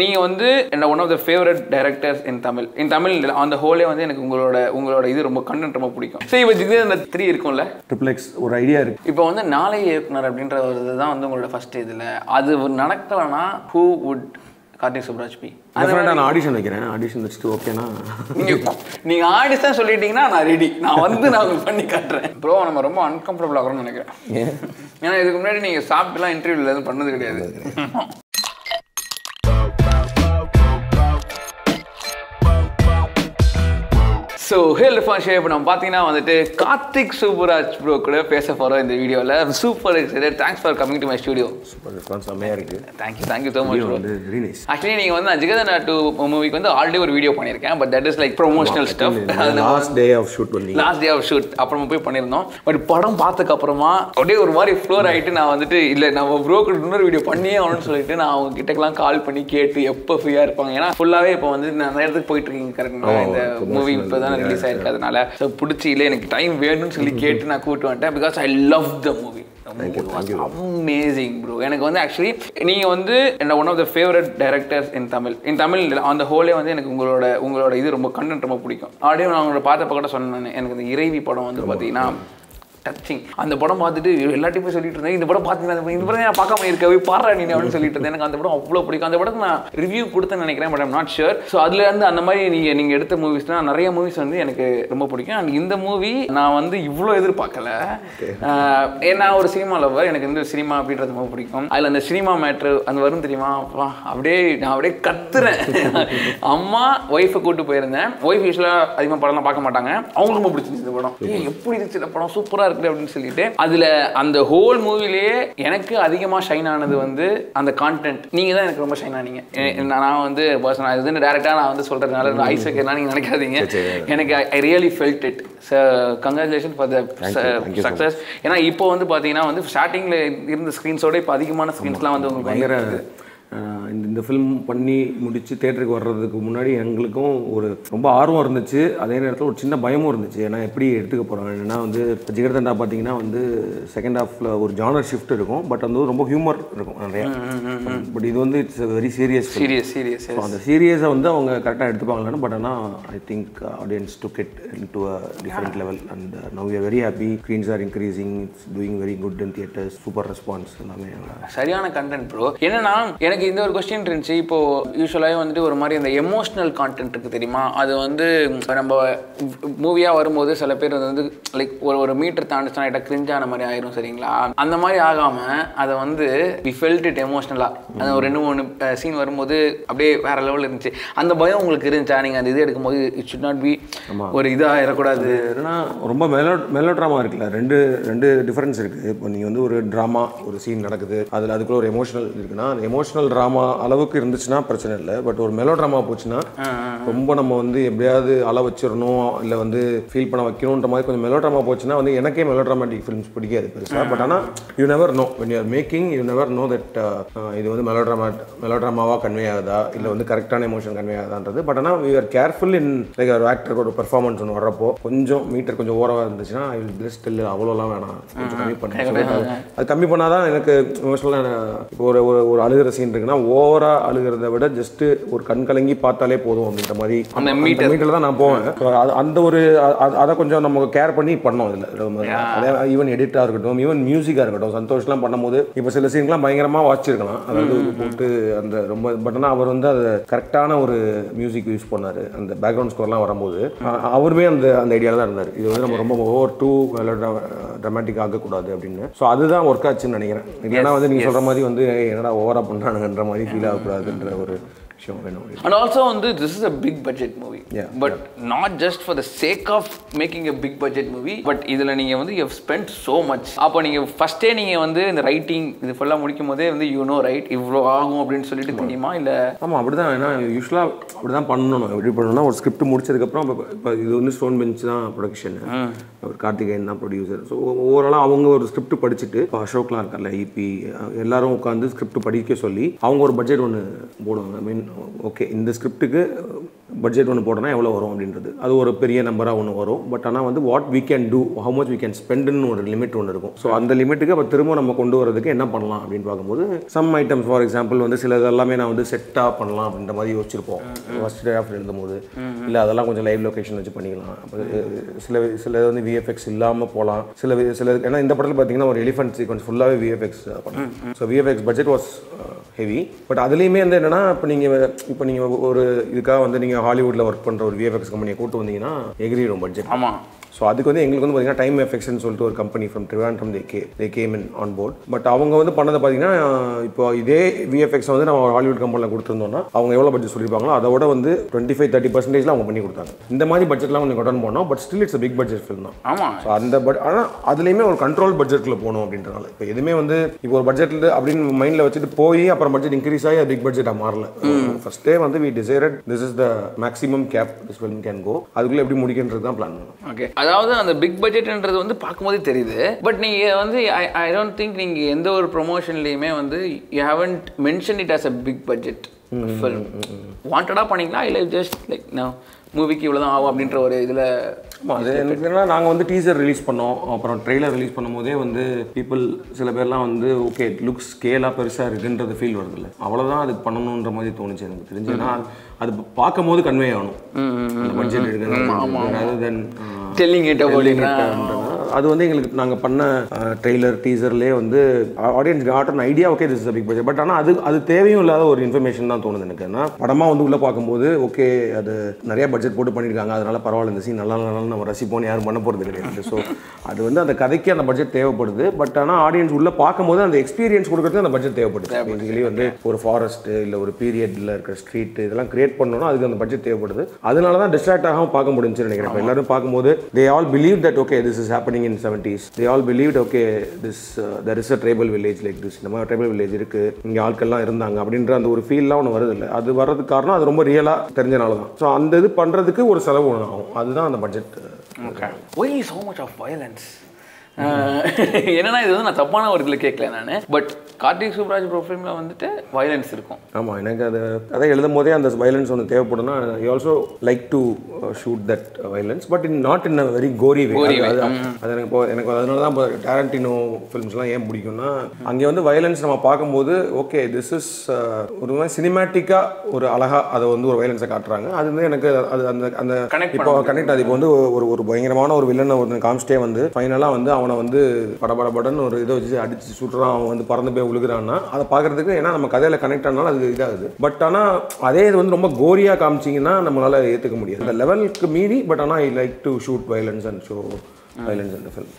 நீங்கள் வந்து என்ன one of the favourite directors in Tamil in Tamil அந்த ஹோலே வந்து எனக்கு உங்களோட உங்களோட இது ரொம்ப கண்டென்ட் ரொம்ப பிடிக்கும். சரி இப்போ ஜிகேந்திர த்ரீ இருக்கும்ல? ட்ரிபிள் எக்ஸ் ஒரு ஐடியா இருக்கு. இப்போ வந்து நாளை இயக்குனர் அப்படின்ற ஒரு இதுதான் வந்து உங்களோட ஃபர்ஸ்ட் இதில். அது நடக்கலைன்னா who would Karthik Subbaraj be நான் ஆடிஷன் வைக்கிறேன். ஆடிஷன் வச்சுட்டு ஓகேனா நீங்க நீங்க ஆடிஷன் சொல்லிட்டீங்கன்னா நான் ரெடி நான் வந்து நான் பண்ணி காட்டுறேன். ப்ரோ நம்ம ரொம்ப அன்கம்ஃபர்டபுள் ஆகிறோம்னு நினைக்கிறேன். ஏன்னா இதுக்கு முன்னாடி நீங்க சாப்பிட்டுலாம் இன்டர்வியூல எதுவும் பண்ணது கிடையாது. ஸோ ஹேல் ஷே இப்போ நம்ம பார்த்தீங்கன்னா வந்துட்டு கார்த்திக் சூப்பராஜ் ப்ரோ கூட பேச போகிறோம் இந்த வீடியோவில் super excited thanks for coming to my studio super response செம்மையாக இருக்குது thank you thank you so much bro actually நீங்கள் வந்து நான் ஜிகதனா டூ மூவிக்கு வந்து ஆல்ரெடி ஒரு வீடியோ பண்ணியிருக்கேன். But that is like promotional அதில் லாஸ்ட் டே ஆஃப் ஷூட் பண்ணி லாஸ்ட் டே ஆஃப் ஷூட் அப்புறமா போய் பண்ணியிருந்தோம். பட் படம் பார்த்ததுக்கு அப்புறமா அப்படியே ஒரு மாதிரி ஃப்ளோர் ஆகிட்டு நான் வந்துட்டு இல்லை நம்ம ப்ரோக்கு இன்னொரு வீடியோ பண்ணியே ஆகணும்னு சொல்லிட்டு நான் அவங்க கிட்டக்கெல்லாம் கால் பண்ணி கேட்டு எப்போ ஃப்ரீயாக இருப்பாங்க. ஏன்னா ஃபுல்லாகவே இப்போ வந்து நிறைய இடத்துக்கு போயிட்டு இருக்கீங்க கரெக்டாக இந்த மூவி இப்போ தான் ரிலீஸ் ஆயிருக்கு அதனால ஸோ பிடிச்சி இல்லை எனக்கு டைம் வேணும்னு சொல்லி கேட்டு நான் கூப்பிட்டு வந்துட்டேன் because I love the movie amazing bro எனக்கு வந்து ஆக்சுவலி நீங்கள் வந்து என்ன one of the favourite directors in Tamil in Tamil அந்த ஹோலே வந்து எனக்கு உங்களோட உங்களோட இது ரொம்ப கண்டென்ட் ரொம்ப பிடிக்கும். ஆல்ரெடி நான் உங்களோட பார்த்தப்ப கூட சொன்னேன் எனக்கு இந்த இறைவி படம் வந்து பார்த்தீங்கன்னா டச்சிங் அந்த படம் பார்த்துட்டு எல்லாத்தையும் போய் சொல்லிட்டு இருந்தேன் இந்த படம் பார்த்தீங்கன்னா இந்த படம் நான் பார்க்காம இருக்கவே பாடுறா நீ அப்படின்னு சொல்லிட்டு இருந்தேன். எனக்கு அந்த படம் அவ்வளோ பிடிக்கும். அந்த படத்துக்கு நான் ரிவ்யூ கொடுத்தேன்னு நினைக்கிறேன் but I'm not sure so அதுல இருந்து அந்த மாதிரி நீங்கள் நீங்கள் எடுத்த மூவிஸ்லாம் நிறைய மூவிஸ் வந்து எனக்கு ரொம்ப பிடிக்கும். அண்ட் இந்த மூவி நான் வந்து இவ்வளோ எதிர்பார்க்கல. ஏன்னா ஒரு சினிமா லவர் எனக்கு இந்த சினிமா அப்படின்றது ரொம்ப பிடிக்கும். அதில் அந்த சினிமா மேட்ரு அந்த வரும் தெரியுமா? அப்பா, அப்படியே நான் அப்படியே கத்துறேன். அம்மா ஒய்ஃபை கூட்டு போயிருந்தேன். ஒய்ஃப் யூஸ்வலாக அதிகமாக படம்லாம் பார்க்க மாட்டாங்க. அவங்களுக்கு ரொம்ப பிடிச்சிருந்துச்சு இந்த படம். எப்படி இருந்துச்சு இந்த படம்? சூப்பராக இருக்குது அப்படின்னு சொல்லிட்டு அதில் அந்த ஹோல் மூவிலேயே எனக்கு அதிகமாக ஷைன் ஆனது வந்து அந்த கான்டென்ட் நீங்கள் தான் எனக்கு ரொம்ப ஷைன் ஆனீங்க. நான் வந்து பர்சனல் இது டேரெக்டாக நான் வந்து சொல்கிறதுனால ஐஸ் வைக்கிறதுனால நீங்கள் நினைக்காதீங்க. எனக்கு I really felt it congratulation for the success ஏன்னா இப்போ வந்து பார்த்தீங்கன்னா வந்து ஸ்டார்டிங்கில் இருந்த ஸ்க்ரீன்ஸோட இப்போ அதிகமான ஸ்க்ரீன்ஸ்லாம் வந்து உங்களுக்கு அஹ், இந்த இந்த ஃபிலிம் பண்ணி முடிச்சு தேட்டருக்கு வர்றதுக்கு முன்னாடி எங்களுக்கும் ஒரு ரொம்ப ஆர்வம் இருந்துச்சு. அதே நேரத்தில் ஒரு சின்ன பயமும் இருந்துச்சு. ஏன்னா எப்படி எடுத்துக்க போகிறோம் ஏன்னா வந்து ஜிகர்தண்டா பார்த்தீங்கன்னா வந்து செகண்ட் ஹாஃபில் ஒரு ஜானர் ஷிஃப்ட் இருக்கும். பட் வந்து ரொம்ப ஹியூமர் இருக்கும் நிறைய. பட் இது வந்து it's very serious serious serious அந்த சீரியஸை வந்து அவங்க கரெக்டாக எடுத்துப்பாங்களான்னு பட் ஆனால் I think audience to get to a different level and now you very happy screens are increasing it's doing very good in theatres super response எல்லாமே சரியான content bro என்னன்னா எனக்கு இந்த ஒரு கொஸ்டின் இருந்துச்சு. இப்போ யூஸ்வலாகவே வந்துட்டு ஒரு மாதிரி அந்த எமோஷனல் கான்டென்ட் இருக்கு தெரியுமா? அது வந்து நம்ம மூவியாக வரும்போது சில பேர் வந்து லைக் ஒரு ஒரு மீட்டர் தாண்டிச்சுனா கிட்ட கிரிஞ்சான மாதிரி ஆயிரும் சரிங்களா? அந்த மாதிரி ஆகாம அதை வந்து வி ஃபெல்ட் இட் எமோஷ்னலாக அந்த ஒரு ரெண்டு மூணு சீன் வரும்போது அப்படியே வேற லெவலில் இருந்துச்சு. அந்த பயம் உங்களுக்கு இருந்துச்சா? நீங்கள் அந்த இது எடுக்கும்போது இட் should நாட் பி ஒரு இதாக இருக்கக்கூடாது ஏன்னா ரொம்ப மெலோ மெலோ ட்ராமா இருக்குல்ல. ரெண்டு ரெண்டு டிஃபரன்ஸ் இருக்குது இப்போ நீங்கள் வந்து ஒரு ட்ராமா ஒரு சீன் நடக்குது. அதில் அதுக்குள்ள ஒரு எமோஷனல் இருக்குன்னா எமோஷனல் ட்ராமா அளவுக்கு இருந்துச்சுன்னா பிரச்சனை இல்லை. பட் ஒரு மெலோ ட்ராமா போச்சுன்னா ரொம்ப நம்ம வந்து எப்படியாவது அள வச்சிடணும் இல்லை வந்து ஃபீல் பண்ண வைக்கணுன்ற மாதிரி கொஞ்சம் மெலோ ட்ராமா போச்சுன்னா வந்து எனக்கே மெலோ ட்ராமாட்டிக் ஃபிலிம்ஸ் பிடிக்காது பெருசாக பட் ஆனால் you never know when you are making you never know that இது வந்து மெலோ ட்ராமா மெலோ ட்ராமாவாக கன்வே ஆகுதா? இல்லை வந்து கரெக்டான எமோஷன் கன்வே ஆகுதான்றது. பட் ஆனால் we are careful in like ஒரு ஆக்டருக்கு ஒரு பெர்ஃபார்மன்ஸ் ஒன்று வர்றப்போ கொஞ்சம் மீட்டர் கொஞ்சம் ஓரமாக இருந்துச்சுன்னா ஐ வில் பிளஸ் இல்லை அவ்வளோலாம் வேணாம். கொஞ்சம் கம்மி பண்ணி அது கம்மி பண்ணாதான் எனக்கு எமோஷனலாக இப்போ ஒரு ஒரு ஒரு அழுகிற சீன் இருக்குன்னா ஓவராக அழுகிறத விட ஜஸ்ட் ஒரு கண் கலங்கி பார்த்தாலே போதும் அப்படின்ற மாதிரி அந்த மீட்டரில் தான் நான் போவேன். அந்த ஒரு அதை கொஞ்சம் நம்ம கேர் பண்ணி பண்ணோம் இதில். அதே ஈவன் எடிட்டாக இருக்கட்டும் ஈவன் மியூசிக்காக இருக்கட்டும் சந்தோஷ்லாம் பண்ணும்போது இப்போ சில சீன்லாம் பயங்கரமாக வாசிச்சிருக்கலாம். அதாவது போட்டு அந்த ரொம்ப பட் ஆனால் அவர் வந்து அதை கரெக்டான ஒரு மியூசிக் யூஸ் பண்ணார். அந்த பேக்ரவுண்ட் ஸ்கோர்லாம் வரும்போது அவருமே அந்த அந்த ஐடியாவில் தான் இருந்தார். இது வந்து நம்ம ரொம்ப ஓவர் டூ ட்ராமாட்டிக் ஆகக்கூடாது அப்படின்னு. ஸோ அதுதான் ஒர்க் ஆச்சுன்னு நினைக்கிறேன். இல்லைன்னா வந்து நீங்கள் சொல்கிற மாதிரி வந்து "ஏய், என்னடா ஓவராக பண்ணுறானுங்கன்ற மாதிரி ஃபீல் ஆகக்கூடாதுன்ற ஒரு விஷயம் வேணும். அண்ட் ஆல்சோ வந்து this is a big budget movie Yeah, but not just for the sake of making a big budget movie but இதில் நீங்கள் வந்து யூ ஸ்பெண்ட் ஸோ மச் அப்போ நீங்கள் ஃபஸ்ட்டே நீங்கள் வந்து இந்த ரைட்டிங் இது ஃபுல்லாக முடிக்கும் போதே வந்து யூ நோ ரைட் இவ்வளோ ஆகும் அப்படின்னு சொல்லிட்டு தெரியுமா? இல்லை? ஆமாம் அப்படி தான் ஏன்னா யூஸ்வலாக அப்படி தான் பண்ணணும். எப்படி பண்ணணும்னா ஒரு ஸ்கிரிப்ட் முடிச்சதுக்கப்புறம் இப்போ இப்போ இது வந்து ஸ்டோன் பெஞ்ச் தான் ப்ரொடக்ஷன் அவர் கார்த்திகேயன் தான் ப்ரொடியூசர் ஸோ ஓவராலாக அவங்க ஒரு ஸ்கிரிப்ட் படிச்சுட்டு இப்போ அசோக்லாம் இருக்கார்ல இபி எல்லாரும் உட்காந்து ஸ்கிரிப்ட் படிக்க சொல்லி அவங்க ஒரு பட்ஜெட் ஒன்று போடுவாங்க. ஐ மீன் ஓகே இந்த ஸ்கிரிப்ட்டுக்கு பட்ஜெட் ஒன்று போட்டோன்னா எவ்வளோ வரும் அப்படின்றது. அது ஒரு பெரிய நம்பராக ஒன்று வரும். பட் ஆனால் வந்து what we can do how much we can ஸ்பெண்டுன்னு ஒரு லிமிட் ஒன்று இருக்கும். ஸோ அந்த லிமிட்டுக்கு அப்போ திரும்ப நம்ம கொண்டு வரதுக்கு என்ன பண்ணலாம் அப்படின்னு பார்க்கும்போது சம் ஐட்டம்ஸ் ஃபார் எக்ஸாம்பிள் வந்து சில எல்லாமே நான் வந்து செட்டாக பண்ணலாம் அப்படின்ற மாதிரி யோசிச்சிருப்போம். ஃபர்ஸ்ட் டே ஆஃப் எழுதும்போது. இல்லை அதெல்லாம் கொஞ்சம் லைவ் லொகேஷன் வச்சு பண்ணிக்கலாம். அப்போ சில சில வந்து விஎஃப்எக்ஸ் இல்லாமல் போகலாம் சில வி- சில ஏன்னா இந்த படத்தில் பார்த்தீங்கன்னா ஒரு எலிஃபென்ட் சீக்வன்ஸ் ஃபுல்லாகவே விஎஃப்எக்ஸ் பண்ணலாம். So VFX budget was heavy but அதுலேயுமே வந்து என்னன்னா இப்போ நீங்கள் இப்போ நீங்கள் ஒரு இதுக்காக வந்து நீங்கள் ஹாலிவுட்டில் ஒர்க் பண்ணுற ஒரு விஎஃப்எக்ஸ் கம்பெனியை கூட்டு வந்தீங்கன்னா எகிரிடும் பட்ஜெட் ஆமாம் ஸோ அதுக்கு வந்து எங்களுக்கு வந்து பார்த்தீங்கன்னா டைம் எஃபெக்ட்ஸ்னு சொல்லிட்டு ஒரு company from Trivandrum they K they came in on board but அவங்க வந்து பண்ணதை பார்த்தீங்கன்னா இப்போ இதே விஎஃப்எக்ஸ் வந்து நம்ம ஹாலிவுட் கம்பெனியில் கொடுத்துருந்தோம்னா அவங்க எவ்வளோ பட்ஜெட் சொல்லியிருப்பாங்களோ அதோட வந்து டுவெண்ட்டி ஃபைவ் தேர்ட்டி பர்சன்டேஜ்லாம் அவங்க பண்ணி கொடுத்தாங்க. இந்த மாதிரி பட்ஜெட்லாம் கொஞ்சம் கொண்டு போனோம் but still it's big budget film தான். ஆமா. ஸோ அந்த பட் ஆனால் அதுலேயுமே ஒரு கண்ட்ரோல் பட்ஜெட்டில் போகணும் அப்படின்றனால. இப்போ எதுவுமே வந்து இப்போ ஒரு பட்ஜெட்டில் அப்படின்னு மைண்டில் வச்சுட்டு போய் அப்புறம் பட்ஜெட் இன்க்ரீஸ் ஆகி அது பிக் பட்ஜெட்டாக மாறல. ஃபர்ஸ்டே வந்து we desired this is the maximum cap this film can go அதுக்குள்ளே எப்படி முடிக்கின்றது தான் பிளான் பண்ணோம். ஓகே அதாவது அந்த பிக் பட்ஜெட்ன்றது வந்து பார்க்கும்போதே தெரியுது. பட் நீங்க வந்து ஐ ஐ டோன்ட் திங்க் நீங்க எந்த ஒரு ப்ரொமோஷன்லையுமே வந்து you haven't mention it as a big budget film வாண்டடாக பண்ணீங்களா? இல்லை ஜஸ்ட் லைக் நான் மூவிக்கு இவ்வளோ தான் ஆகும் அப்படின்ற ஒரு இதில் ஆமாம் அது எனக்கு என்னன்னா நாங்கள் வந்து டீசர் ரிலீஸ் பண்ணோம். அப்புறம் ட்ரெய்லர் ரிலீஸ் பண்ணும்போதே வந்து பீப்புள் சில பேர்லாம் வந்து ஓகே லுக்ஸ் ஸ்கேலாக பெருசாக இருக்குன்றது ஃபீல் வருதுல்ல. அவ்வளோதான் அதுக்கு பண்ணணுன்ற மாதிரி தோணுச்சு எனக்கு. தெரிஞ்சு ஏன்னா அது பார்க்கும் போது கன்வே ஆகணும் பட்ஜெட் இருக்குது தென் டெல்லிங் இட் அது வந்து எங்களுக்கு நாங்கள் பண்ண ட்ரெய்லர் டீசர்லேயே வந்து audience got an idea okay this big budget but ஆனால் அது அது தேவையும் இல்லாத ஒரு இன்ஃபர்மேஷன் தான் தோணுது எனக்கு. ஏன்னா படமாக வந்து உள்ளே பார்க்கும்போது ஓகே அது நிறைய பட்ஜெட் போட்டு பண்ணியிருக்காங்க அதனால பரவாயில்ல இந்த சீன் நல்லா நல்லா நம்ம ரசிப்போம்னு யாரும் பண்ண போகிறது கிடையாது. ஸோ அது வந்து அந்த கதைக்கு அந்த பட்ஜெட் தேவைப்படுது. பட் ஆனால் ஆடியன்ஸ் உள்ளே பார்க்கும்போது அந்த எக்ஸ்பீரியன்ஸ் கொடுக்கறதுக்கு அந்த பட்ஜெட் தேவைப்படுது. பேசிக்கலி வந்து ஒரு ஃபாரஸ்ட் இல்லை ஒரு பீரியட்ல இருக்கிற ஸ்ட்ரீட் இதெல்லாம் கிரியேட் பண்ணணும்னா அதுக்கு அந்த பட்ஜெட் தேவைப்படுது. அதனால தான் டிஸ்ட்ராக்ட் ஆகாமல் பார்க்க முடிஞ்சுன்னு நினைக்கிறேன். எல்லாரும் பார்க்கும்போது they all believe that okay this is happening in seventies they all believe okay this there is a tribal village like this இந்த மாதிரி ட்ரைபல் வில்லேஜ் இருக்கு. இங்கே ஆட்கள்லாம் இருந்தாங்க அப்படின்ற அந்த ஒரு ஃபீல்லாம் ஒன்று வருது இல்லை அது வர்றதுக்கு காரணம் அது ரொம்ப ரியலாக தெரிஞ்சனால தான். ஸோ அந்த இது பண்ணுறதுக்கு ஒரு செலவு ஒன்று ஆகும். அதுதான் அந்த budget okay why much of violence என்னன்னா இது வந்து நான் தப்பான ஒரு இதில் கேட்கல நான். பட் கார்த்திக் சுப்ராஜ் ப்ரொஃபைலில் வந்துட்டு வயலன்ஸ் இருக்கும். ஆமாம் எனக்கு அது கதை எழுதும் போதே அந்த வயலன்ஸ் ஒன்று தேவைப்படும்னா I also like to shoot that violence but in not in a very gory way அது அது எனக்கு இப்போ எனக்கு அதனால தான் இப்போ டேரண்டினோ ஃபிலிம்ஸ்லாம் ஏன் பிடிக்கும்னா அங்கே வந்து வயலன்ஸ் நம்ம பார்க்கும்போது ஓகே திஸ் இஸ் ஒரு மாதிரி சினிமேட்டிக்காக ஒரு அழகா அதை வந்து ஒரு வயலன்ஸை காட்டுறாங்க. அது வந்து எனக்கு அது அந்த அந்த Connect இப்போ கனெக்ட் அது இப்போ வந்து ஒரு ஒரு பயங்கரமான ஒரு வில்லனை ஒரு காமிச்சிட்டே வந்து ஃபைனலாக வந்து அவனை வந்து படபடபடன்னு ஒரு இதை வச்சு அடிச்சு சுட்டுறான் அவன் வந்து பறந்து போய் விழுகிறான்னா அதை பார்க்குறதுக்கு ஏன்னா நம்ம கதையில் கனெக்ட் ஆனாலும் அது இதாகுது. பட் ஆனால் அதே இது வந்து ரொம்ப கோரியாக காமிச்சிங்கன்னா நம்மளால ஏற்றுக்க முடியாது. அந்த லெவலுக்கு மீறி பட் ஆனால் I like to shoot violence and show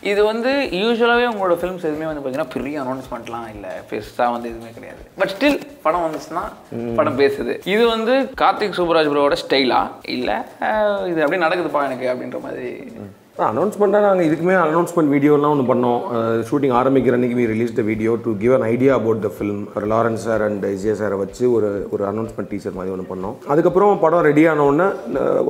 இது வந்து யூஸ்வலாகவே உங்களோட ஃபிலிம்ஸ் எதுவுமே வந்து பார்த்தீங்கன்னா பெரிய அனௌன்ஸ்மெண்ட்லாம் இல்லை. பெருசாக வந்து எதுவுமே கிடையாது. பட் ஸ்டில் படம் வந்துச்சுன்னா படம் பேசுது. இது வந்து கார்த்திக் சூப்பராஜ் ப்ரோவோட ஸ்டைலா இல்லை இது அப்படியே நடக்குதுப்பா எனக்கு அப்படின்ற மாதிரி அனௌன்ஸ்மெண்ட்டாக நாங்கள் இதுக்குமே அனௌன்ஸ்மெண்ட் வீடியோலாம் ஒன்று பண்ணோம். ஷூட்டிங் ஆரம்பிக்கிற அன்னைக்கு we release the video to give an idea about the film Lawrence sir and Isiya சாரை வச்சு ஒரு ஒரு அனௌன்ஸ்மெண்ட் டீச்சர் மாதிரி ஒன்று பண்ணோம். அதுக்கப்புறம் படம் ரெடி ஆனவுடனே